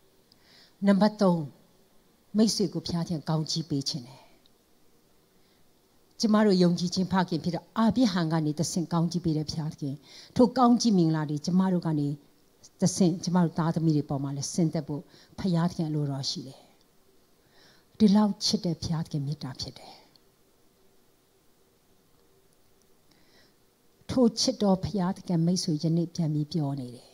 Speaker 1: နံပါတ်3မိတ်ဆွေကိုဖျားခြင်းကောင်းကြီးပေးခြင်းတယ်ကျမတို့ယုံကြည်ခြင်းဖခင်ဖြစ်တော့အာဘိဟံကနေတဆင့်ကောင်းကြီးပေးတဲ့ဖျားခင်ထိုကောင်းကြီးမင်္ဂလာတွေကျမတို့ကနေ တဆင့်ကျမတို့သားသမီးတွေပေါ်မှာလဲဆင်သက်ဖို့ဖရာသခင်အလိုတော်ရှိတယ်ဒီလောက်ချစ်တဲ့ဖရာသခင်မေတ္တာဖြစ်တယ်ထိုချစ်တော်ဖရာသခင်မိတ်ဆွေယနေ့ပြန်ပြီးပြောနေတယ်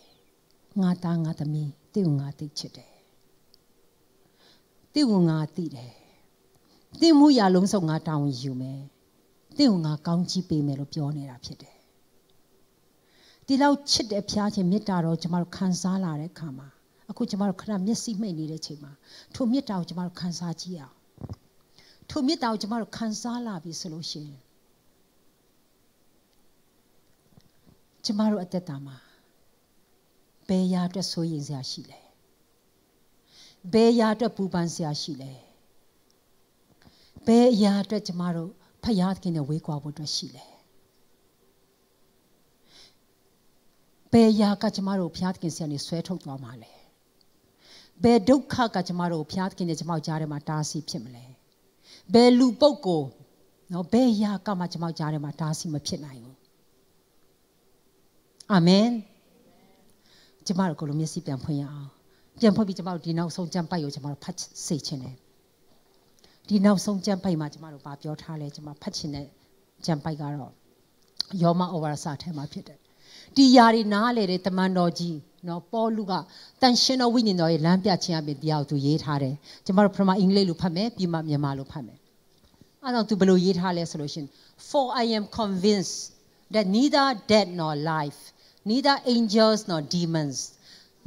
Speaker 1: ငါသားငါသမီးတင့်ကိုငါသိချစ်တယ်တင့်ကိုငါသိတယ်တင့်မှုရလုံးစုံငါတောင်းယူမယ်တင့်ကိုငါကောင်းချီးပေးမယ်လို့ပြောနေတာဖြစ်တယ် ဒီလောက်ချစ်တဲ့ဖျားခြင်းမေတ္တာတော်ကျမတို့ခံစားလာတဲ့အခါမှာအခုကျမတို့ခဏမျက်စိမှိတ်နေတဲ့ချိန်မှာထိုမေတ္တာကိုကျမတို့ခံစားကြည့်အောင်ထိုမေတ္တာကိုကျမတို့ခံစားလာပြီဆိုလို့ရှိရင်ကျမတို့အသက်တာမှာဘယ်ရာအတွက်စိုးရင်စရာရှိလဲဘယ်ရာအတွက်ပူပန်စရာရှိလဲဘယ်အရာအတွက်ကျမတို့ဖယားသခင်နဲ့ဝေးကွာဖို့အတွက်ရှိလဲ ဘယ်ရာကကျမတို့ဘုရားသခင်ဆရာနေဆွဲထုတ်သွားမှာလဲဘယ်ဒုက္ခကကျမတို့ဘုရားသခင်နဲ့ကျမတို့ကြားထဲမှာတားဆီးဖြစ်မလဲဘယ်လူပုဂ္ဂိုလ်နော်ဘယ်ရာကမှကျမတို့ကြားထဲမှာတားဆီးမဖြစ်နိုင်ဘူးအာမင်ကျမတို့ကိုလိုမျက်စိပြန်ဖွင့်ရအောင်ပြန်ဖွင့်ပြီးကျမတို့ဒီနောက်ဆုံးကြံပိုက်ကိုကျမတို့ဖတ်စေခြင်းတယ်ဒီနောက်ဆုံးကြံပိုက်မှာကျမတို့ဗာပြောထားလဲကျမဖတ်ခြင်းတဲ့ကြံပိုက်ကတော့ယောမဩဝါဒစာထဲမှာဖြစ်တယ် ဒီຢာတွေနားလေတဲ့တမန်တော်ကြီးနော်ပေါလုကတန်ရှင်တော်ဝိညာဉ်တော်ရဲ့လမ်းပြခြင်းအပြင်တရားကိုသူရေးထားတယ်ကျမတို့ပထမအင်္ဂလိပ်လိုဖတ်မယ်ပြီးမှမြန်မာလိုဖတ်မယ်အဲ့တော့သူဘယ်လိုရေးထားလဲဆိုလို့ရှင် for i am convinced that neither death nor life neither angels nor demons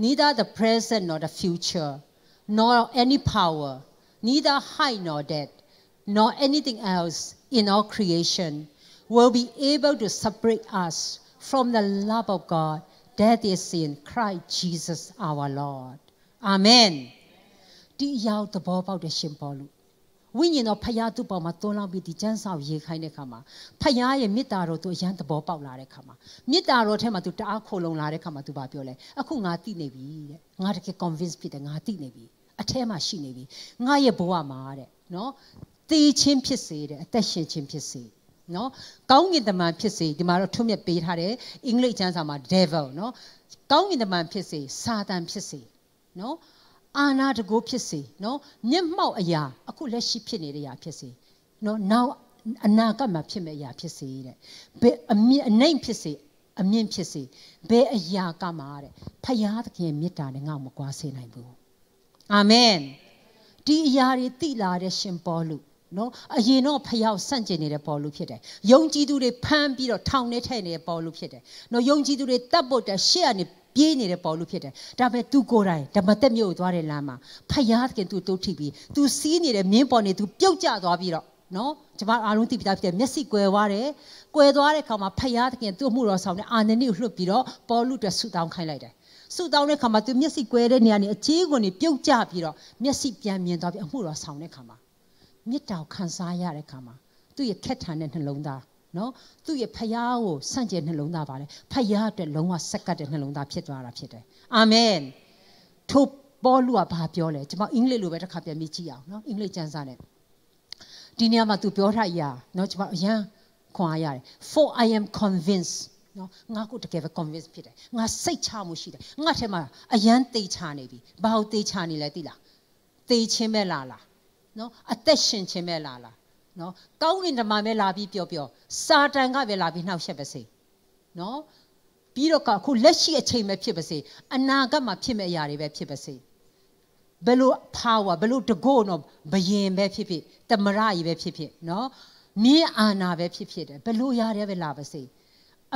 Speaker 1: neither the present nor the future nor any power neither height nor depth nor anything else in all creation will be able to separate us from the love of God that is in Christ Jesus our Lord. Amen. ဒီရောက်သဘောပေါက်တဲ့ရှင်ပေါလုဝိညာဉ်တော်ဖယားသူ့ပေါ်မှာတွန်းလောင်းပြီးဒီကျမ်းစာကိုရေးခိုင်းတဲ့အခါမှာဖယားရဲ့မေတ္တာတော်သူအရန်သဘောပေါက်လာတဲ့အခါမှာမေတ္တာတော်ထဲမှာသူတအားခိုလုံလာတဲ့အခါမှာသူဘာပြောလဲအခုငါသိနေပြီတဲ့ငါတကယ် convince ဖြစ်တယ်ငါသိနေပြီအထဲမှာရှိနေပြီငါရဲ့ဘဝမှာတဲ့နော်သိချင်းဖြစ်စေတဲ့အသက်ရှင်ခြင်းဖြစ်စေ နော်ကောင်းကင်တမန်ဖြစ်စေဒီမှာတော့ထွတ်မြတ်ပေးထားတယ်အင်္ဂလိပ်ကျမ်းစာမှာ devil နော်ကောင်းကင်တမန်ဖြစ်စေစာတန်ဖြစ်စေနော်အာနာတကိုဖြစ်စေနော်မျက်မှောက်အရာအခုလက်ရှိဖြစ်နေတဲ့အရာဖြစ်စေနော်နောက်အနာဂတ်မှာဖြစ်မဲ့အရာဖြစ်စေတဲ့ဘယ်အမြင့်အနိုင်ဖြစ်စေအမြင့်ဖြစ်စေဘယ်အရာကမှတဲ့ဖယားသခင်မေတ္တာနဲ့ငါ့မကွာစေနိုင်ဘူးအာမင်ဒီအရာတွေတိလာတဲ့ရှင်ပေါလု နော်အရင်တော့ဖယောက်ဆန့်ကျင်နေတဲ့ပေါ်လူဖြစ်တယ်ယုံကြည်သူတွေဖမ်းပြီးတော့ထောင်ထဲထည့်နေတဲ့ပေါ်လူဖြစ်တယ်နော်ယုံကြည်သူတွေတတ်ဖို့တဲ့ရှေ့ကနေပြေးနေတဲ့ပေါ်လူဖြစ်တယ်ဒါပေမဲ့ तू ကိုယ်တိုင်ဓမ္မတက်မြို့ကိုသွားတဲ့လမ်းမှာဖယားသခင် तू တိုးထိပ်ပြီး तू စီးနေတဲ့မင်းပေါ်နေ तू ပြုတ်ကျသွားပြီးတော့နော်ကျမအားလုံးသိပြီးသားဖြစ်တယ်မျက်စိကွယ်သွားတယ်ကွယ်သွားတဲ့ခါမှာဖယားသခင်သူ့မှုတော်ဆောင်တဲ့အာနနိကိုလွှတ်ပြီးတော့ပေါ်လူအတွက်ဆူတောင်းခိုင်းလိုက်တယ်ဆူတောင်းတဲ့ခါမှာသူမျက်စိကွယ်တဲ့နေရာနေအကြီးကိုနေပြုတ်ကျပြီးတော့မျက်စိပြန်မြင်သွားပြီးအမှုတော်ဆောင်တဲ့ခါမှာ မေတ္တာကိုခံစားရတဲ့ခါမှာသူ့ရဲ့ခက်ထန်တဲ့နှလုံးသားနော်သူ့ရဲ့ဖယားကိုဆန့်ကျင်နှလုံးသားပါလေဖယားအတွက်လုံးဝဆက်ကပ်တဲ့နှလုံးသားဖြစ်သွားတာဖြစ်တယ်အာမင်ထိုပေါ်လူကဘာပြောလဲကျွန်မအင်္ဂလိပ်လိုပဲတစ်ခါပြန်ပြီးကြည့်အောင်နော်အင်္ဂလိပ်ကျမ်းစာနဲ့ဒီနေရာမှာ तू ပြောထားရနော်ကျွန်မအရန်ခွန်အားရတယ် for i am convinced နော်ငါကိုတကယ်ပဲ convince ဖြစ်တယ်ငါစိတ်ချမှုရှိတယ်ငါထဲမှာအရန်သိချနေပြီဘာလို့သိချနေလဲသိလားသိချင်းပဲလားလား နော်အသက်ရှင်ခြင်းပဲလားလားနော်ကောင်းကင်ဓမ္မပဲလာပြီးပြောပြောစာတန်ကပဲလာပြီးနှောက်ရှက်ပါစေနော်ပြီးတော့ကခုလက်ရှိအချိန်ပဲဖြစ်ပါစေအနာဂတ်မှာဖြစ်မဲ့အရာတွေပဲဖြစ်ပါစေဘယ်လို power ဘယ်လိုတကိုးတော့ဘယင်ပဲဖြစ်ဖြစ်တမရကြီးပဲဖြစ်ဖြစ်နော်မြင်းအာနာပဲဖြစ်ဖြစ်တယ်ဘယ်လိုရတယ်ပဲလာပါစေ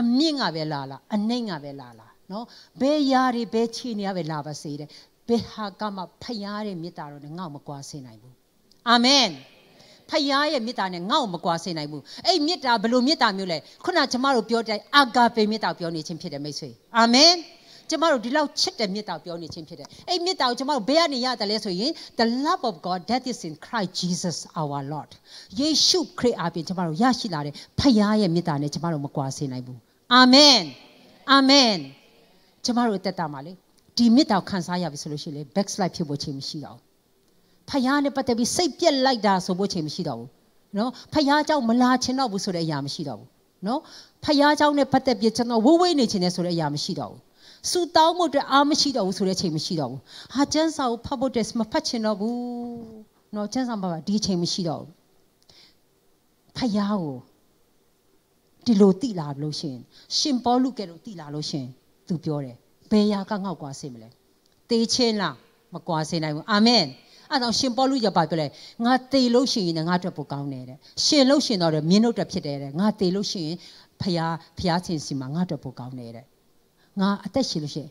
Speaker 1: အမြင့်ကပဲလာလာအနှိမ့်ကပဲလာလာနော်ဘယ်ຢာတွေဘယ်ခြေနေရပဲလာပါစေတဲ့ဘယ်ဟာကမှဖျားတဲ့မေတ္တာတော်နဲ့ငေါ့မကွာစေနိုင်ဘူး အာမင်ဖခင်ရဲ့မေတ္တာနဲ့ငါ့ကိုမကွာစေနိုင်ဘူးအဲ့မေတ္တာဘယ်လိုမေတ္တာမျိုးလဲခုနကျမတို့ပြောတဲ့အာဂါပေမေတ္တာပြောနေခြင်းဖြစ်တယ်မိတ်ဆွေအာမင်ကျမတို့ဒီလောက်ချစ်တဲ့မေတ္တာပြောနေခြင်းဖြစ်တယ်အဲ့မေတ္တာကိုကျမတို့ဘယ်ကနေရတယ်လဲဆိုရင် the love of god that is in christ jesus our lord ယေရှုခရစ်အပြင်ကျမတို့ရရှိလာတဲ့ဖခင်ရဲ့မေတ္တာနဲ့ကျမတို့မကွာစေနိုင်ဘူးအာမင်အာမင်ကျမတို့တက်တာမှာလေဒီမေတ္တာကိုခံစားရပြီဆိုလို့ရှိရင်လေ backslide ဖြစ်ဖို့ချိန်မရှိတော့ဘူး ဖယားနဲ့ပတ်သက်ပြီးစိတ်ပြက်လိုက်တာဆိုဖို့ချိန်မရှိတော့ဘူးနော်ဖယားเจ้าမလာချင်တော့ဘူးဆိုတဲ့အရာမရှိတော့ဘူးနော်ဖယားเจ้าနဲ့ပတ်သက်ပြီးကျွန်တော်ဝိုးဝေးနေချင်တဲ့ဆိုတဲ့အရာမရှိတော့ဘူးစူတောင်းမှုအတွက်အားမရှိတော့ဘူးဆိုတဲ့ချိန်မရှိတော့ဘူးဟာကျန်းစာကိုဖတ်ဖို့တက်မဖတ်ချင်တော့ဘူးနော်ကျန်းစာမှာဒီချိန်မရှိတော့ဘူးဖယားကိုဒီလိုတိလာလို့ရှင်ရှင်ပေါလုကဲလို့တိလာလို့ရှင်သူပြောတယ်ဘယ်ရာကငေါ့ကွာစေမလဲတေးချင်းလားမကွာစေနိုင်ဘူးအာမင် အဲ့တော့ရှင်ပေါလုရပါပြောလဲငါတေလို့ရှိရင်ငါအတွက်ပိုကောင်းတယ်တဲ့ရှင်လို့ရှင်တော့မြင်းတို့အတွက်ဖြစ်တယ်တဲ့ငါတေလို့ရှိရင်ဖျားဖျားချင်းစီမှာငါအတွက်ပိုကောင်းတယ်တဲ့ငါအသက်ရှင်လို့ရှိရင်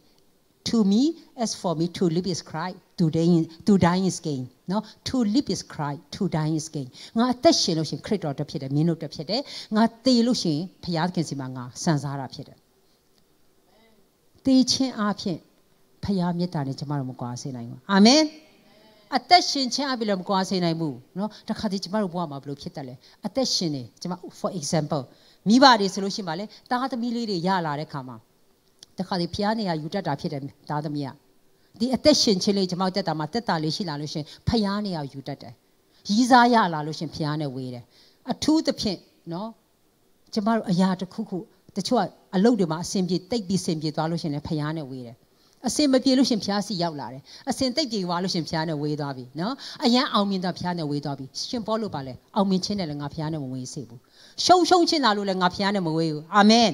Speaker 1: to me as for me to live is Christ to die to die is gain နော် to live is Christ to die is gain ငါအသက်ရှင်လို့ရှိရင်ခရစ်တော်တက်ဖြစ်တယ်မြင်းတို့တက်ဖြစ်တယ်ငါသေလို့ရှိရင်ဘုရားခင်စီမှာငါစံစားတာဖြစ်တယ်သေခြင်းအဖြစ်ဘုရားမေတ္တာနဲ့ကျမတို့မကွာစေနိုင်ဘူးအာမင် အသက်ရှင်ခြင်းအပြင်လည်းမကွာစေနိုင်ဘူးနော်တခါတည်းကျမတို့ဘဝမှာဘလို့ဖြစ်တတ်လဲအသက်ရှင်နေကျမ for example မိဘတွေဆိုလို့ရှိရင်ပါလေတားသမီးလေးတွေရလာတဲ့ခါမှာတခါတည်းဖျားနေရယူတတ်တာဖြစ်တယ်တားသမီးကဒီအသက်ရှင်ခြင်းလေးကျမတို့တက်တာမှာတက်တာလေးရှိလာလို့ရှင်ဖျားနေရယူတတ်တယ်ရီးစားရလာလို့ရှင်ဖျားနေဝေးတယ်အထူးသဖြင့်နော်ကျမတို့အရာတစ်ခုခုတချို့ကအလုပ်တွေမှာအဆင်ပြေတိတ်ပြီးဆင်ပြေသွားလို့ရှင်လည်းဖျားနေဝေးတယ် အစင်မပြေလို့ရှင်ဖျားစီရောက်လာတယ်အစင်တိတ်ပြေသွားလို့ရှင်ဖျားနဲ့ဝေးသွားပြီနော်အရန်အောင်မြင်တာဖျားနဲ့ဝေးသွားပြီရှင်ပေါ်လို့ပါလဲအောင်မြင်ခြင်းနဲ့လည်းငါဖျားနဲ့မဝေးစေဘူးရှုံရှုံခြင်းလာလို့လည်းငါဖျားနဲ့မဝေးဘူးအာမင်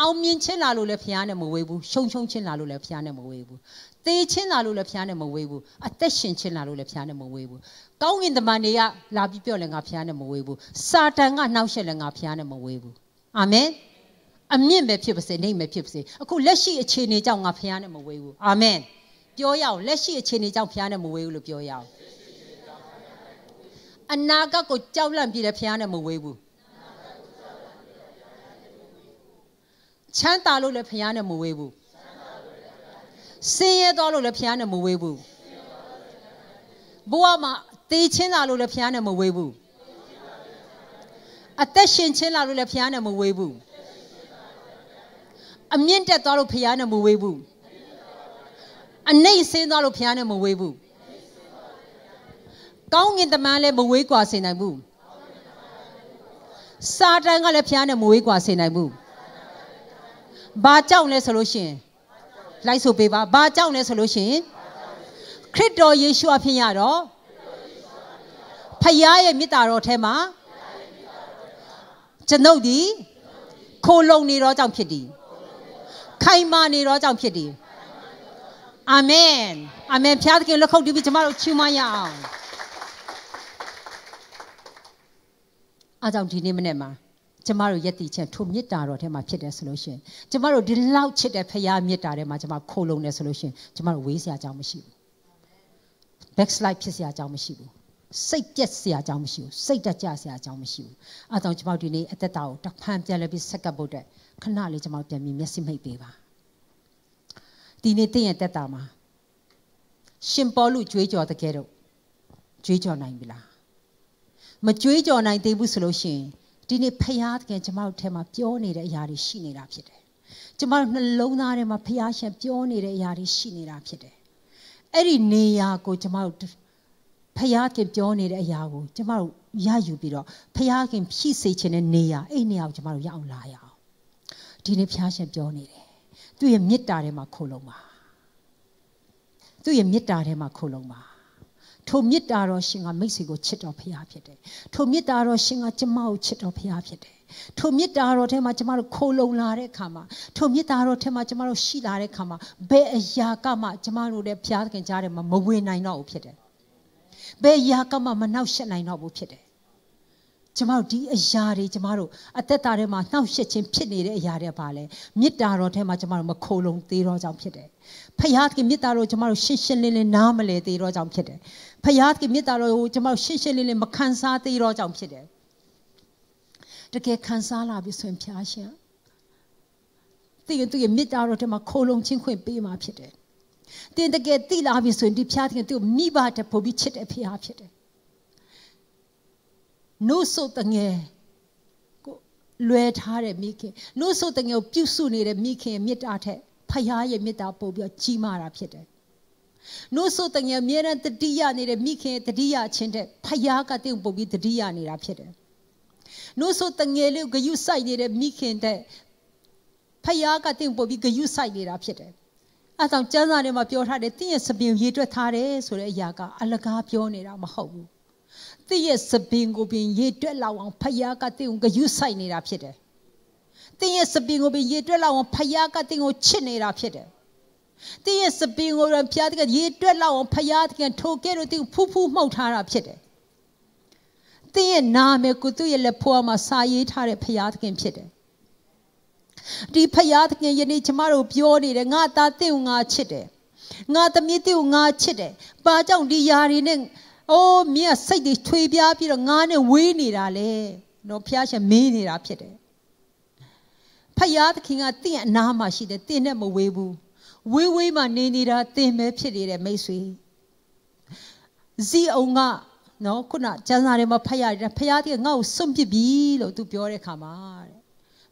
Speaker 1: အောင်မြင်ခြင်းလာလို့လည်းဖျားနဲ့မဝေးဘူးရှုံရှုံခြင်းလာလို့လည်းဖျားနဲ့မဝေးဘူးသေခြင်းလာလို့လည်းဖျားနဲ့မဝေးဘူးအသက်ရှင်ခြင်းလာလို့လည်းဖျားနဲ့မဝေးဘူးကောင်းကင်တမန်တွေကလာပြီးပြောလည်းငါဖျားနဲ့မဝေးဘူးစာတန်ကနှောက်ရှက်လည်းငါဖျားနဲ့မဝေးဘူးအာမင် အမြင့်ပဲဖြစ်ပါစေနှိမ့်ပဲဖြစ်ပါစေအခုလက်ရှိအခြေအနေကြောင့်ငါဖခင်နဲ့မဝေးဘူးအာမင်ပြောရအောင်လက်ရှိအခြေအနေကြောင့်ဖခင်နဲ့မဝေးဘူးလို့ပြောရအောင်အနာဂတ်ကိုကြောက်လန့်ပြီးတယ်ဖခင်နဲ့မဝေးဘူးချမ်းသာလို့လည်းဖခင်နဲ့မဝေးဘူးဆင်းရဲသွားလို့လည်းဖခင်နဲ့မဝေးဘူးဘဝမှာတေးချင်းလာလို့လည်းဖခင်နဲ့မဝေးဘူးအသက်ရှင်ချင်းလာလို့လည်းဖခင်နဲ့မဝေးဘူး အမြင့်တက်သွားလို့ဖျားနဲ့မဝေးဘူးအနှိမ့်ဆင်းသွားလို့ဖျားနဲ့မဝေးဘူးကောင်းငင်တမန်လည်းမဝေးကွာစေနိုင်ဘူးစာတန်ကလည်းဖျားနဲ့မဝေးကွာစေနိုင်ဘူးဘာကြောင့်လဲဆိုလို့ရှင်လိုက်ဆိုပေးပါဘာကြောင့်လဲဆိုလို့ရှင်ခရစ်တော်ယေရှုအဖင်ရတော့ဖယားရဲ့မေတ္တာတော်ထဲမှာကျွန်ုပ်ဒီခိုလုံနေတော်ကြောင့်ဖြစ်သည် ခိုင်မာနေတော့ကြောင့်ဖြစ်သည်အာမင်အာမင်ဖျားသခင်လက်ခုပ်တီးပြီးကျမတို့ချီးမွမ်းရအောင်အားကြောင့်ဒီနေ့မနေ့မှာကျမတို့ယက်တီချင်းထိုမေတ္တာတော်ထဲမှာဖြစ်တယ်ဆိုလို့ရှိရင်ကျမတို့ဒီလောက်ချစ်တဲ့ဖခင်မေတ္တာထဲမှာကျမခိုလုံတယ်ဆိုလို့ရှိရင်ကျမတို့ဝေးစရာအကြောင်းမရှိဘူး backslide ဖြစ်စရာအကြောင်းမရှိဘူးစိတ်ပြက်စရာအကြောင်းမရှိဘူးစိတ်တက်ကြစရာအကြောင်းမရှိဘူးအဲဒါကြောင့်ကျမတို့ဒီနေ့အသက်တာကိုတဖန်ပြန်လဲပြီးဆက်ကပ်ဖို့အတွက် ခဏလေးကျမတို့ပြန်ပြီးမျက်စိမိတ်ပေးပါဒီနေ့တင့်ရဲ့တက်တာမှာရှင်ပေါလုကြွေးကြော်တဲ့ကဲတော့ကြွေးကြော်နိုင်ပြီလားမကြွေးကြော်နိုင်သေးဘူးဆိုလို့ရှိရင်ဒီနေ့ဖယားတကယ်ကျမတို့ထဲမှာပြောနေတဲ့အရာတွေရှိနေတာဖြစ်တယ်ကျမတို့နှလုံးသားထဲမှာဖယားရှင်ပြောနေတဲ့အရာတွေရှိနေတာဖြစ်တယ်အဲ့ဒီနေရာကိုကျမတို့ဖယားခင်ပြောနေတဲ့အရာကိုကျမတို့ရယူပြီးတော့ဖယားခင်ဖြည့်စေခြင်းတဲ့နေရာအဲ့နေရာကိုကျမတို့ရအောင်လာရအောင် ဒီနေ့ဖယားရှင်ပြောနေတယ်သူ့ရဲ့မေတ္တာထဲမှာခိုလုံပါသူ့ရဲ့မေတ္တာထဲမှာခိုလုံပါထိုမေတ္တာတော်ရှင်ကမိတ်ဆွေကိုချစ်တော်ဖရားဖြစ်တယ်ထိုမေတ္တာတော်ရှင်ကကျမကိုချစ်တော်ဖရားဖြစ်တယ်ထိုမေတ္တာတော်ထဲမှာကျမတို့ခိုလုံလာတဲ့အခါမှာထိုမေတ္တာတော်ထဲမှာကျမတို့ရှိလာတဲ့အခါမှာဘယ်အရာကမှကျမတို့ရဲ့ဖရားသခင်ကြားထဲမှာမဝင်နိုင်တော့ဘူးဖြစ်တယ်ဘယ်အရာကမှမနှောက်ယှက်နိုင်တော့ဘူးဖြစ်တယ် ကျမတို့ဒီအရာတွေကျမတို့အသက်တာထဲမှာနှောက်ယှက်ခြင်းဖြစ်နေတဲ့အရာတွေပါလဲမေတ္တာတော်ထဲမှာကျမတို့မခိုလုံသေးတော့ကြောင့်ဖြစ်တယ်ဖခင်ကမေတ္တာတော်ကျမတို့ရှင်းရှင်းလင်းလင်းနားမလည်သေးတော့ကြောင့်ဖြစ်တယ်ဖခင်ကမေတ္တာတော်ကိုကျမတို့ရှင်းရှင်းလင်းလင်းမခံစားသေးတော့ကြောင့်ဖြစ်တယ်တကယ်ခံစားလာပြီဆိုရင်ဖခင်ရှင်တည်သူရဲ့မေတ္တာတော်ထဲမှာခိုလုံခြင်းခွင့်ပေးมาဖြစ်တယ်တင်တကယ်သိလာပြီဆိုရင်ဒီဖခင်သူ့မိဘတဲ့ပို့ပြီးချစ်တဲ့ဖခင်ဖြစ်တယ် နို့ဆိုတငယ်ကိုလွယ်ထားတဲ့မိခင်နို့ဆိုတငယ်ကိုပြုစုနေတဲ့မိခင်မေတ္တာထက်ဖခင်ရဲ့မေတ္တာပို့ပြီးကြီးမားတာဖြစ်တယ်နို့ဆိုတငယ်အမြဲတမ်းတတိယနေတဲ့မိခင်တတိယချင်းတဲ့ဖခင်ကတင့်ပို့ပြီးတတိယနေတာဖြစ်တယ်နို့ဆိုတငယ်လေးကိုဂယုစိုက်နေတဲ့မိခင်တဲ့ဖခင်ကတင့်ပို့ပြီးဂယုစိုက်နေတာဖြစ်တယ်အဲကြောင့်ကျမ်းစာထဲမှာပြောထားတယ်တင့်ရဲ့စပင်ရေတွက်ထားတယ်ဆိုတဲ့အရာကအလကားပြောနေတာမဟုတ်ဘူး သင်ရဲ့စပင်ကိုပင်ရေတွက်လောက်အောင်ဖယားကသင်ကိုဂယုစိုက်နေတာဖြစ်တယ်။သင်ရဲ့စပင်ကိုပင်ရေတွက်လောက်အောင်ဖယားကသင်ကိုချစ်နေတာဖြစ်တယ်။သင်ရဲ့စပင်ကိုဖယားကရေတွက်လောက်အောင်ဖယားကထိုကဲ့သို့သင်ဖူးဖူးမှုတ်ထားတာဖြစ်တယ်။သင်ရဲ့နာမည်ကိုသူ့ရဲ့လက်ဖွားမှာစာရေးထားတဲ့ဖယားသခင်ဖြစ်တယ်။ဒီဖယားသခင်ယနေ့ကျမတို့ပြောနေတယ်ငါသားတင့်ကိုငါချစ်တယ်။ငါသမီးတင့်ကိုငါချစ်တယ်။ဘာကြောင့်ဒီຢာတွေနဲ့ အိုးမင်းကစိတ်တွေထွေပြားပြီးတော့ငါနဲ့ဝေးနေတာလေနော်ဖះရှင်မေးနေတာဖြစ်တယ်ဖះသခင်ကတင့်အနားမှာရှိတယ်တင့်နဲ့မဝေးဘူးဝေးဝေးမှနေနေတာတင်ပဲဖြစ်နေတဲ့မိတ်ဆွေဇီအောင်ကနော်ခုနကျမ်းစာထဲမှာဖတ်ရတယ်ဖះသခင်ငါ့ကိုစွန့်ပစ်ပြီလို့သူပြောတဲ့ခါမှာတဲ့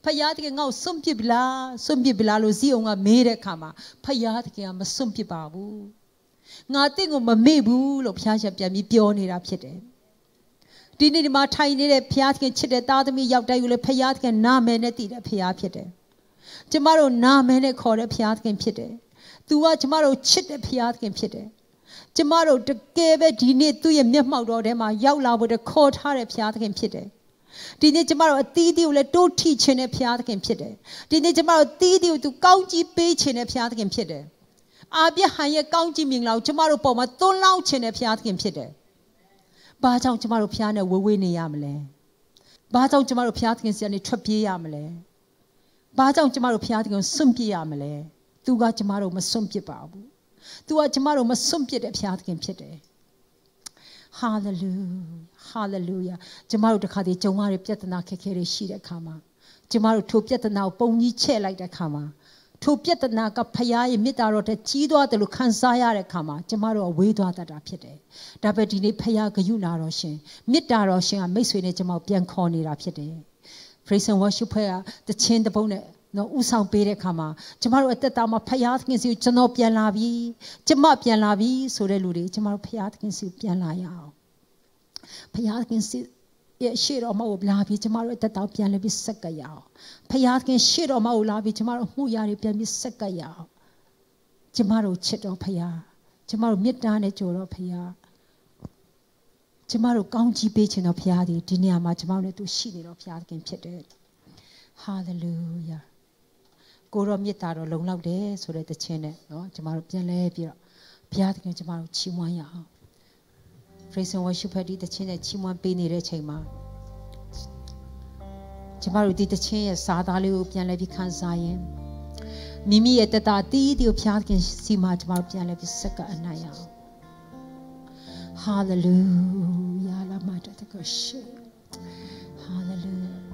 Speaker 1: ဖယားတကယ်ငါ့ကိုစွန့်ပစ်ပြီလားစွန့်ပစ်ပြီလားလို့ဇီအောင်ကမေးတဲ့ခါမှာဖယားတကယ်ကမစွန့်ပစ်ပါဘူး ငါတင့်ကိုမမေ့ဘူးလို့ဘုရားရှင်ပြန်ပြီးပြောနေတာဖြစ်တယ်ဒီနေ့ဒီမှာထိုင်နေတဲ့ဘုရားသခင်ချစ်တဲ့သားသမီးရောက်တိုင်းကိုလည်းဘုရားသခင်နာမည်နဲ့တည်တဲ့ဘုရားဖြစ်တယ်ကျမတို့နာမည်နဲ့ခေါ်တဲ့ဘုရားသခင်ဖြစ်တယ်သူကကျမတို့ချစ်တဲ့ဘုရားသခင်ဖြစ်တယ်ကျမတို့တကယ်ပဲဒီနေ့သူ့ရဲ့မျက်မှောက်တော်ထဲမှာရောက်လာဖို့တခေါ်ထားတဲ့ဘုရားသခင်ဖြစ်တယ်ဒီနေ့ကျမတို့အသီးသီးကိုလည်းတိုးထိခြင်းတဲ့ဘုရားသခင်ဖြစ်တယ်ဒီနေ့ကျမတို့အသီးသီးကိုသူကောင်းကြီးပေးခြင်းတဲ့ဘုရားသခင်ဖြစ်တယ် အာပြဟန်ရဲ့ကောင်းကြီးမြင်လာကိုကျမတို့ပေါ်မှာသွန်းလောင်းခြင်းတဲ့ဘုရားသခင်ဖြစ်တယ်။ဘာကြောင့်ကျမတို့ဘုရားနဲ့ဝေဝေးနေရမလဲ။ဘာကြောင့်ကျမတို့ဘုရားသခင်စီကနေထွက်ပြေးရမလဲ။ဘာကြောင့်ကျမတို့ဘုရားသခင်ကိုစွန့်ပြေးရမလဲ။သူကကျမတို့မစွန့်ပစ်ပါဘူး။သူကကျမတို့မစွန့်ပစ်တဲ့ဘုရားသခင်ဖြစ်တယ်။ hallelujah hallelujah ကျမတို့တခါတည်းကြုံရတဲ့ပြဿနာခက်ခဲတွေရှိတဲ့အခါမှာကျမတို့ထိုပြဿနာကိုပုံကြီးချဲ့လိုက်တဲ့အခါမှာ ထိုပြဿနာကဖရားရဲ့မေတ္တာတော်တဲ့ကြီးသွားတယ်လို့ခံစားရတဲ့အခါမှာကျမတို့အဝေးသွားတတ်တာဖြစ်တယ်။ဒါပေမဲ့ဒီနေ့ဖရားဂရုဏာတော်ရှင်မေတ္တာတော်ရှင်ကမိတ်ဆွေနဲ့ကျမတို့ပြန်ခေါ်နေတာဖြစ်တယ်။ Praise and Worship ဖွဲ့ကတခြင်းတပုံးနဲ့နော်ဥဆောင်ပေးတဲ့အခါမှာကျမတို့အသက်တာမှာဖရားသခင်စီကိုကျွန်တော်ပြန်လာပြီကျမပြန်လာပြီဆိုတဲ့လူတွေကျမတို့ဖရားသခင်စီပြန်လာရအောင်ဖရားသခင်စီ ရဲ့ရှေ့တော်မှာကိုလာပြီးကျမတို့တက်တောင်ပြန်လဲပြီးဆက်ကရအောင်ဖခင်ရှေ့တော်မှာကိုလာပြီးကျမတို့မှုရာတွေပြန်ပြီးဆက်ကရအောင်ကျမတို့ချစ်တော်ဖခင်ကျမတို့မေတ္တာနဲ့ကြိုတော်ဖခင် ကျမတို့ကောင်းကြီးပေးခြင်းတော်ဘုရားသည်ဒီနေရာမှာကျမတို့နဲ့သူရှိနေတော်ဘုရားသခင်ဖြစ်တယ်ဟာလေလုယာကိုရောမေတ္တာတော်လုံလောက်တယ်ဆိုတဲ့တခြင်းနဲ့เนาะကျမတို့ပြန်လဲပြီးတော့ဘုရားသခင်ကျမတို့ချီးမွမ်းရအောင် praise and worship ဖတ်ဒီတခြင်းနဲ့ချီးမွမ်းပေးနေတဲ့ချိန်မှာကျမတို့ဒီတခြင်းရဲ့စာသားလေးကိုပြန်လဲပြီးခန်းစားရင်မိမိရဲ့တတတီးတီကိုဘုရားသခင်စီမှာကျမတို့ပြန်လဲပြီးစက္ကအနိုင်ရအောင် hallelujah la mata te koshe hallelujah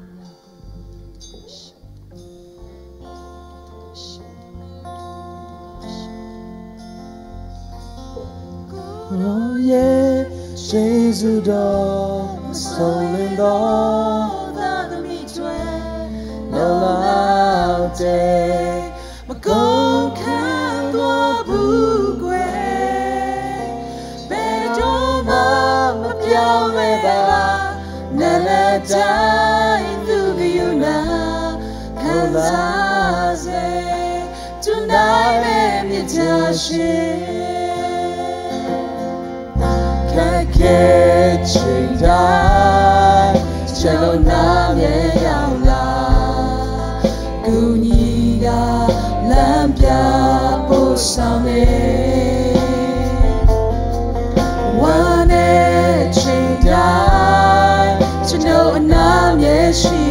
Speaker 2: Oh yeah, Jésus တော်ဆုံးလင်းတော်သာသမီတွေလောလောတဲ့မကုန်ခံတော်ဘူးကွ ယ်ဘယ်တော့မှမပြောင်းလဲပါနာနာတိုင်းသူကယူနာခံစားစေ tonight မဲ့မြတ်ရှင် che ci dai ce lo name yaula kuniga lampia posame wane ci dai ce lo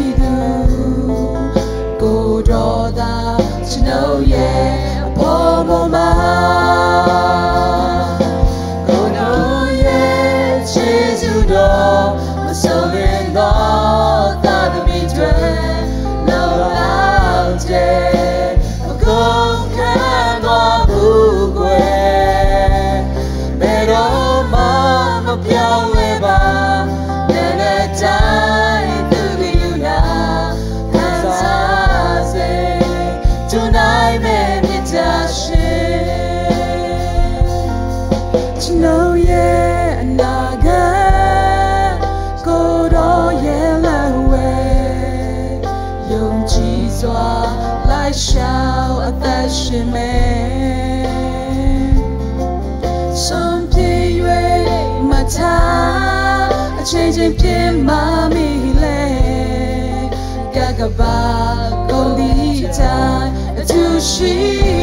Speaker 2: အ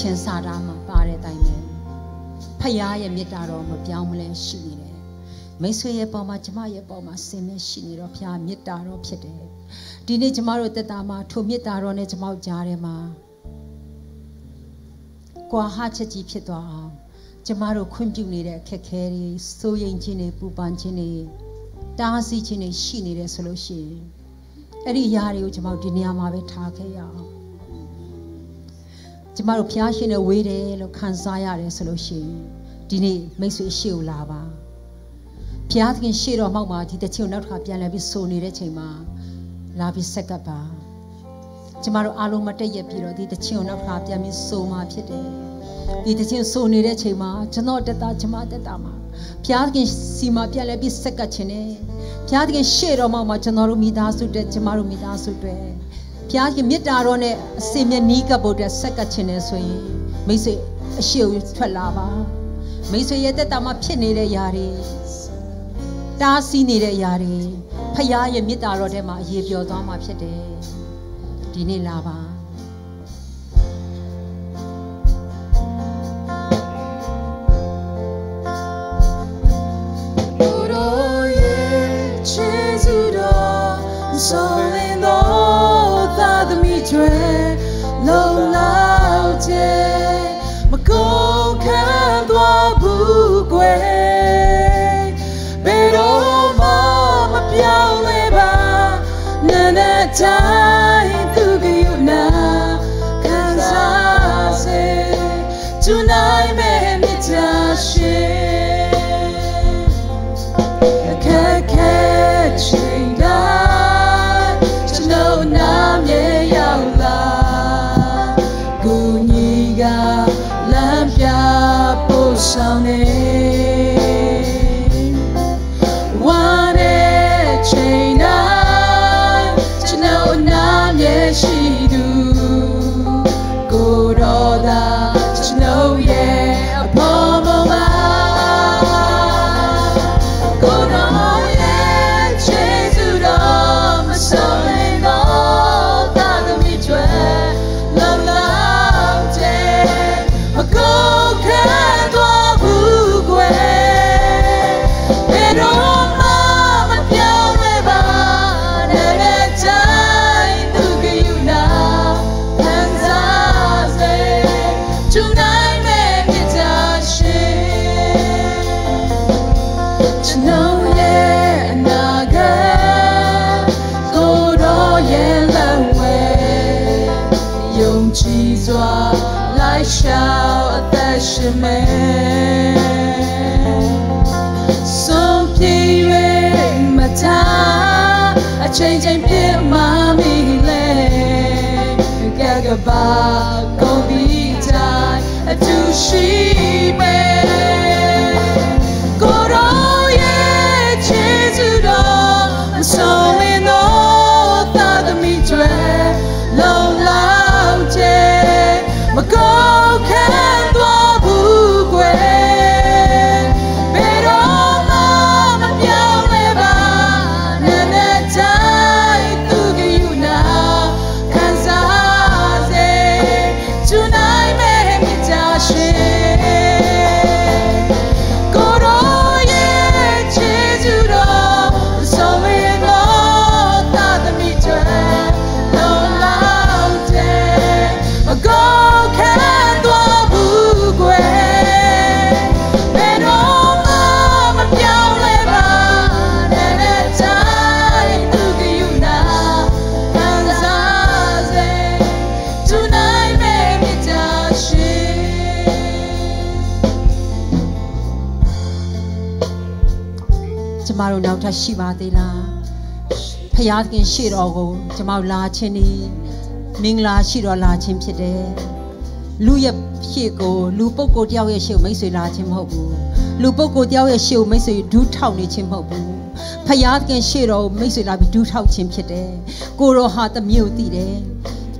Speaker 2: ခြင်းစာသားမှာ
Speaker 1: ပါတဲ့အတိုင်းပဲဖခင်ရဲ့မေတ္တာတော်မပြောင်းမလဲရှိနေတယ်မိတ်ဆွေရဲ့ပေါ်မှာကျမရဲ့ပေါ်မှာဆင်မြရှိနေတော့ဖခင်မေတ္တာတော်ဖြစ်တယ်ဒီနေ့ကျမတို့တက်တာမှာထိုမေတ္တာတော်နဲ့ကျမတို့ကြားထဲမှာကွာဟချက်ကြီးဖြစ်သွားအောင်ကျမတို့ခွင့်ပြုနေတဲ့အခက်ခဲတွေစိုးရိမ်ခြင်းတွေပူပန်ခြင်းတွေတားဆီးခြင်းတွေရှိနေတယ်ဆိုလို့ရှိရင်အဲ့ဒီအရာတွေကိုကျမတို့ဒီနေရာမှာပဲထားခဲ့ရအောင် ကျမတို့ဖျားရှင်နဲ့ဝေးတယ်လို့ခံစားရတယ်ဆိုလို့ရှိရင်ဒီနေ့မိတ်ဆွေရှေ့ကိုလာပါဖျားသခင်ရှေ့တော်မှောက်မှာဒီတချို့နောက်တစ်ခါပြန်လဲပြီးစိုးနေတဲ့ချိန်မှာလာပြီးဆက်ကပ်ပါကျမတို့အားလုံးမတက်ရက်ပြီးတော့ဒီတချို့နောက်တစ်ခါပြန်ပြီးစိုးမှာဖြစ်တယ်ဒီတချင်းစိုးနေတဲ့ချိန်မှာကျွန်တော်တက်တာကျမတက်တာမှာဖျားသခင်စီမှာပြန်လဲပြီးဆက်ကပ်ခြင်းနဲ့ဖျားသခင်ရှေ့တော်မှောက်မှာကျွန်တော်တို့မိသားစုတက်ကျမတို့မိသားစုတွေ ဘုရားရှင်မေတ္တာတော်နဲ့အစင်မြနီးကပ်ဖို့အတွက်ဆက်ကပ်ခြင်းနဲ့ဆိုရင်မိတ်ဆွေအရှိကိုထွက်လာပါမိတ်ဆွေရဲ့တက်တာမှာဖြစ်နေတဲ့ຢာတွေတားဆီးနေတဲ့ຢာတွေဖခင်ရဲ့မေတ္တာတော်ထဲမှာအရေးပြောသွားမှာဖြစ်တယ်ဒီနေ့လာပါ
Speaker 2: 记做来笑的是美，送疲惫马他，啊，千千别马米累，个个把狗比在，啊，就是被。 မတို့နောက်ထပ်ရှိပါသေးလား
Speaker 1: ဖယားသခင်ရှေ့တော်ကိုကျမတို့လာခြင်းဒီမင်္ဂလာရှိတော်လာခြင်းဖြစ်တယ်လူရဲ့ရှေ့ကိုလူပုဂ္ဂိုလ်တယောက်ရဲ့ရှေ့ကိုမိတ်ဆွေလာခြင်းမဟုတ်ဘူးလူပုဂ္ဂိုလ်တယောက်ရဲ့ရှေ့ကိုမိတ်ဆွေဒူးထောက်နေခြင်းမဟုတ်ဘူးဖယားသခင်ရှေ့တော်ကိုမိတ်ဆွေလာပြီးဒူးထောက်ခြင်းဖြစ်တယ်ကိုရောဟာတမျိုးတည်တယ်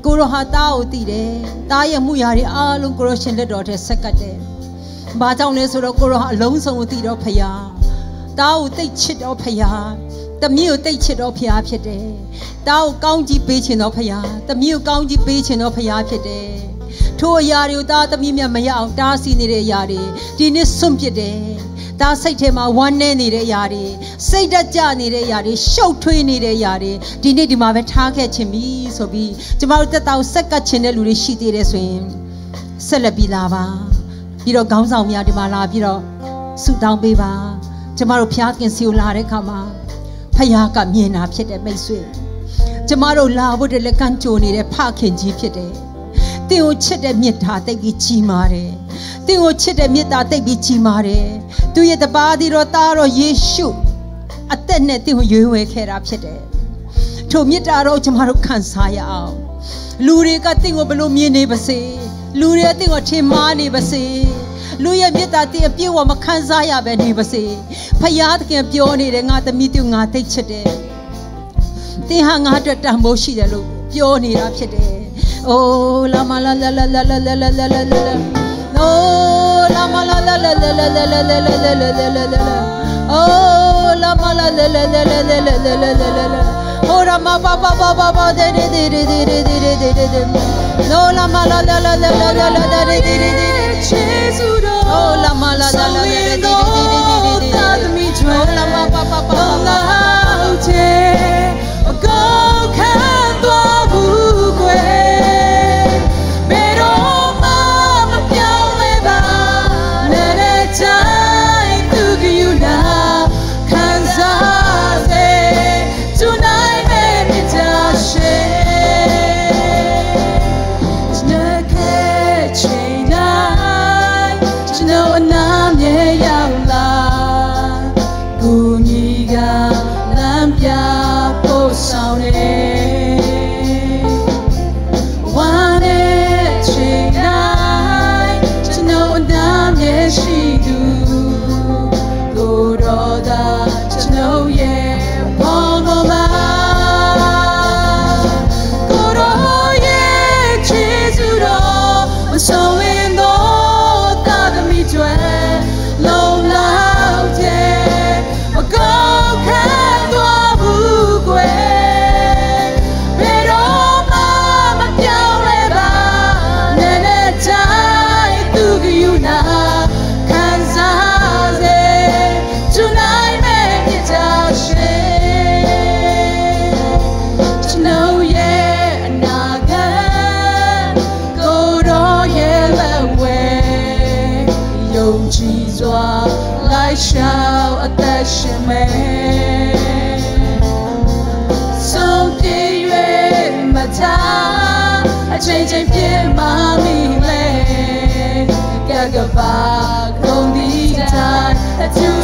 Speaker 1: ကိုရောဟာတားကိုတည်တယ်တားရဲ့မှုရာတွေအားလုံးကိုရောရှင်လက်တော်ထဲဆက်ကတ်တယ်ဘာကြောင့်လဲဆိုတော့ကိုရောဟာအလုံးစုံကိုတည်တော့ဖယား တားကိုတိတ်ချစ်တော့ဖယားတမီးကိုတိတ်ချစ်တော့ဖယားဖြစ်တယ်။တားကိုကောင်းကြီးပေးခြင်းတော့ဖယားတမီးကိုကောင်းကြီးပေးခြင်းတော့ဖယားဖြစ်တယ်။ထိုအရာတွေကိုတားတမီးမြတ်မရအောင်တားဆီးနေတဲ့အရာတွေဒီနေ့စွန့်ပစ်တယ်။တားစိတ်ထဲမှာဝမ်းနည်းနေတဲ့အရာတွေစိတ်ဓာတ်ကျနေတဲ့အရာတွေရှုပ်ထွေးနေတဲ့အရာတွေဒီနေ့ဒီမှာပဲထားခဲ့ခြင်းပြီဆိုပြီးကျမတို့တက်တောက်ဆက်ကပ်ခြင်းတဲ့လူတွေရှိသေးတယ်ဆိုရင်ဆက်လက်ပြီးလာပါပြီးတော့ခေါင်းဆောင်များဒီမှာလာပြီးတော့ဆုတောင်းပေးပါ ကျမတို့ဖျားခင်စီကိုလာတဲ့ခါမှာဖယားကမြင်တာဖြစ်တဲ့မိတ်ဆွေကျမတို့လာဖို့တည်းလက်ကမ်းကြိုနေတဲ့ဖခင်ကြီးဖြစ်တယ်။တင်ကိုချစ်တဲ့မေတ္တာတိတ်ပြီးကြီးမားတယ်။တင်ကိုချစ်တဲ့မေတ္တာတိတ်ပြီးကြီးမားတယ်။သူရဲ့တပါးသည်တော့တားတော့ယေရှုအသက်နဲ့တင်ကိုရွေးဝဲခဲ့တာဖြစ်တယ်။ထိုမေတ္တာတော့ကျမတို့ခံစားရအောင်။လူတွေကတင့်ကိုဘလို့မြင်နေပါစေ။လူတွေကတင့်ကိုထင်မှားနေပါစေ။ လူရဲ့မေတ္တာတင်အပြည့်အဝမခံစားရပဲနေပါစေ။ဖယားသခင်ပြောနေတယ်ငါသမီးတူငါသိချစ်တယ်။တင်ဟာငါအတွက်တန်ဖိုးရှိတယ်လို့ပြောနေတာဖြစ်တယ်။အိုးလာမလာလာလာလာလာလာလာလာလာလာ။အိုးလာမလာလာလာလာလာလာလာလာလာလာလာလာလာလာ။အိုးလာမလာလာလာလာလာလာလာလာလာလာလာ။ဟိုရမပါပါပါပါပါဒေဒေဒေဒေဒေဒေဒေဒေဒေဒေ။နိုလာမလာလာလာလာလာလာလာလာဒေဒေဒေဒေ။
Speaker 2: ချေစုတော်
Speaker 1: Oh la ma la la Ola mala da la de de
Speaker 2: de de de de
Speaker 1: de. Ola ma pa pa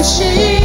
Speaker 2: 是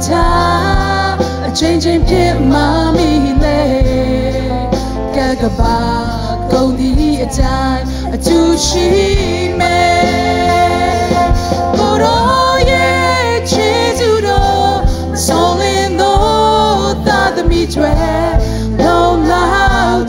Speaker 2: time a change in pit mommy le gagaba go the a time a to she me but oh yeah cheese do soul in the that the me dread no loud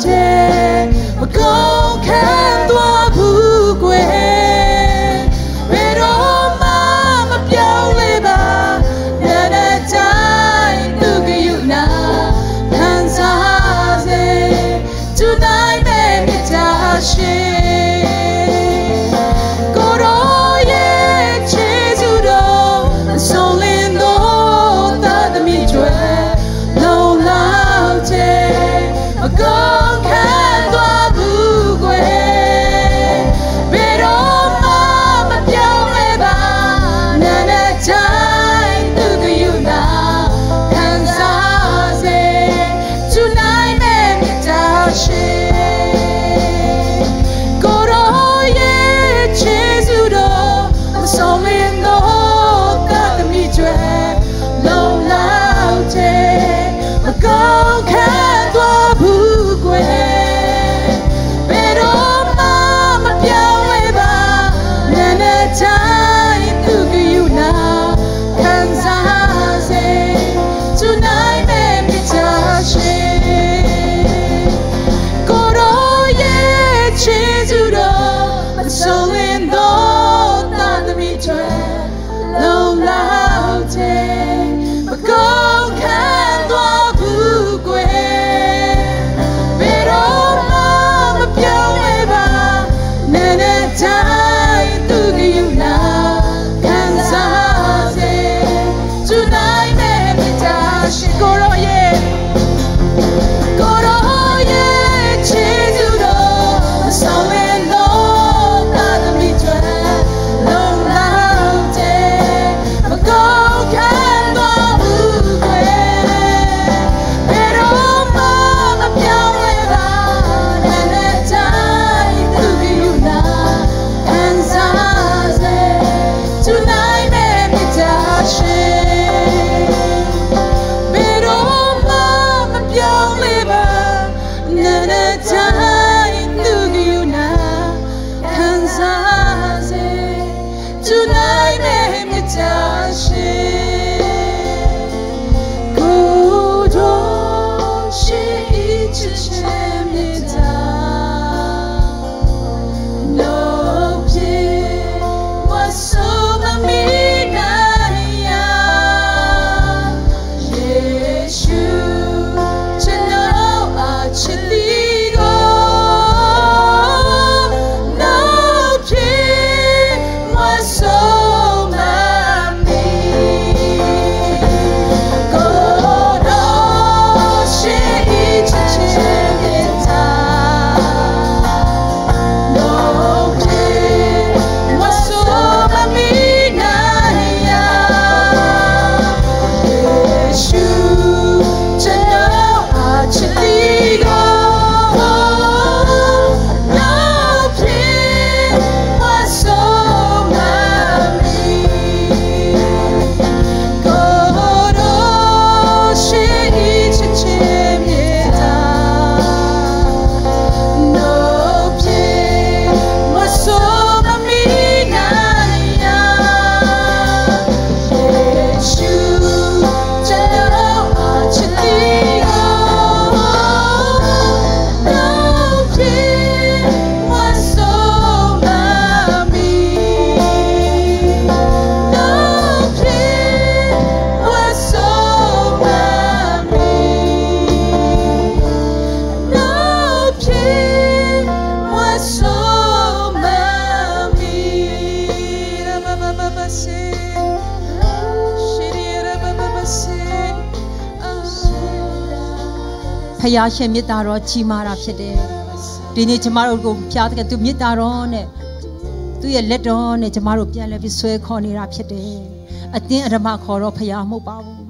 Speaker 2: ယားရှင်မေတ္တာတော်ကြီးမားတာဖြစ်တယ်ဒီနေ့ကျမတို့ကိုဖျားတဲ့သူမေတ္တာတော်နဲ့သူ့ရဲ့လက်တော်နဲ့ကျမတို့ပြန်လဲပြီးဆွဲခေါ်နေတာဖြစ်တယ်အတင်းအဓမ္မခေါ်တော့ဖယားမဟုတ်ပါဘူး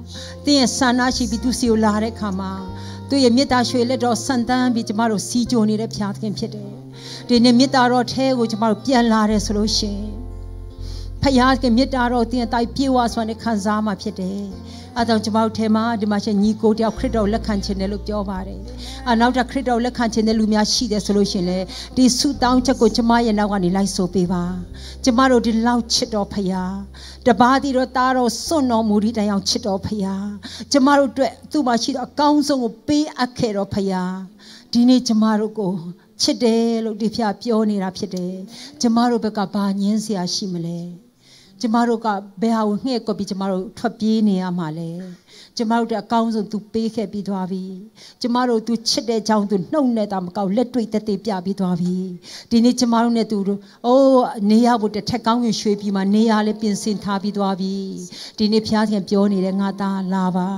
Speaker 2: တင်းရဲ့ဆန္ဒရှိပြီးသူစီကိုလာတဲ့ခါမှာသူ့ရဲ့မေတ္တာရွှေလက်တော်ဆန်တန်းပြီးကျမတို့စီကြိုနေတဲ့ဖျားသခင်ဖြစ်တယ်ဒီနေ့မေတ္တာတော်ထဲကိုကျမတို့ပြန်လာတယ်ဆိုလို့ရှိရင် ဖယားကမေတ္တာတော်တင်အတိုင်းပြေဝစွာနဲ့ခံစားမှဖြစ်တယ်။အဲဒါကြောင့်ကျွန်မတို့ထဲမှာဒီမှာရှင်ညီကိုတယောက်ခရစ်တော်ကိုလက်ခံခြင်းတယ်လို့ပြောပါတယ်။အနောက်ထပ်ခရစ်တော်ကိုလက်ခံခြင်းတဲ့လူများရှိတယ်ဆိုလို့ရှင်လေဒီဆုတောင်းချက်ကိုကျွန်မရဲ့နောက်ကနေလိုက်ဆိုပေးပါ။ကျွန်မတို့ဒီလောက်ချစ်တော်ဖယားတပါးတီတော့တားတော့စွန့်တော်မူဒီတိုင်အောင်ချစ်တော်ဖယားကျွန်မတို့အတွက်သူ့မှာရှိတော့အကောင်းဆုံးကိုပေးအပ်ခဲ့တော်ဖယားဒီနေ့ကျွန်မတို့ကိုချစ်တယ်လို့ဒီဖျားပြောနေတာဖြစ်တယ်။ကျွန်မတို့ဘက်ကဘာညင်းစရာရှိမလဲ။ ကျမတို့ကဘယ်ဟာကိုငှဲ့ကွက်ပြီးကျမတို့ထွက်ပြေးနေရမှာလဲကျမတို့တဲ့အကောင်းဆုံး तू ပေးခဲ့ပြီးသွားပြီကျမတို့ तू ချစ်တဲ့ကြောင့် तू နှုတ်နဲ့တာမကောက်လက်တွေ့တက်တက်ပြပြီးသွားပြီဒီနေ့ကျမတို့နဲ့ तू အိုးနေရဖို့တစ်ထက်ကောင်းရင်ရွှေပြီးမှနေရလဲပြင်ဆင်ထားပြီးသွားပြီဒီနေ့ဖျားခင်ပြောနေတယ်ငါသားလာပါ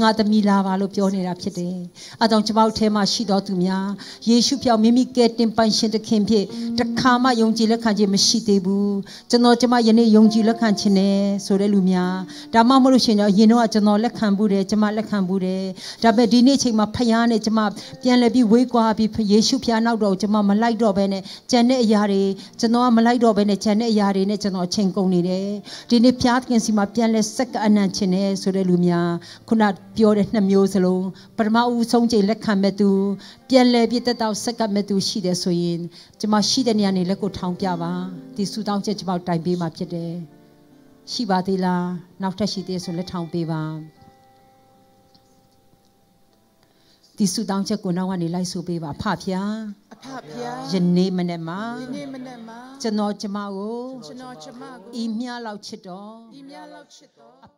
Speaker 2: ငါသမီးလာပါလို့ပြောနေတာဖြစ်တယ်အဲကြောင့်ကျမတို့ထဲမှာရှိတော်သူများယေရှုဖျောက်မိမိကဲတင်ပိုင်ရှင်သခင်ဖြစ်တခါမှယုံကြည်လက်ခံခြင်းမရှိသေးဘူးကျွန်တော်ကျမယနေ့ယုံကြည်လက်ခံခြင်းနဲ့ဆိုတဲ့လူများဒါမှမဟုတ်လို့ရှိရင်တော့ယင်တော့ကျွန်တော်လက်ခံဘူးတယ်ကျမလက်ခံဘူးတယ်ဒါပေမဲ့ဒီနေ့ချိန်မှာဖယားနဲ့ကျမပြန်လဲပြီးဝေးကွာပြီးယေရှုဖျားနောက်တော့ကျမမလိုက်တော့ဘဲနဲ့ကြံတဲ့အရာတွေကျွန်တော်ကမလိုက်တော့ဘဲနဲ့ကြံတဲ့အရာတွေနဲ့ကျွန်တော်ချိန်ကုန်နေတယ်ဒီနေ့ဖျားသခင်စီမှာပြန်လဲစက်ကအနံ့ခြင်းနဲ့ဆိုတဲ့လူများခုနပြောတဲ့နှစ်မျိုးစလုံးပထမဦးဆုံးချိန်လက်ခံမဲ့သူပြန်လဲပြီးတက်တော့စက်ကမဲ့သူရှိတယ်ဆိုရင်ကျမရှိတဲ့နေရာနေလက်ကိုထောင်ပြပါဒီဆူတောင်းချက်ကျမတိုင်ပေးမှာဖြစ်တယ်ရှိပါသေးလားနောက်ထပ်ရှိသေးဆိုလက်ထောင်ပေးပါဒီဆူတောင်းချက်ကိုနောက်ကနေလိုက်ဆိုပေးပါဖဖျား
Speaker 1: အဖဖျား
Speaker 2: ယနေ့မနေ့မှာ
Speaker 1: ဒီနေ့မနေ့မှာ
Speaker 2: ကျွန်တော်ကျမကို
Speaker 1: ကျွန်တော်ကျမကို
Speaker 2: ဤမြလောက်ချစ်တော်
Speaker 1: ဒီမြလောက်ချစ်တော်
Speaker 2: အဖ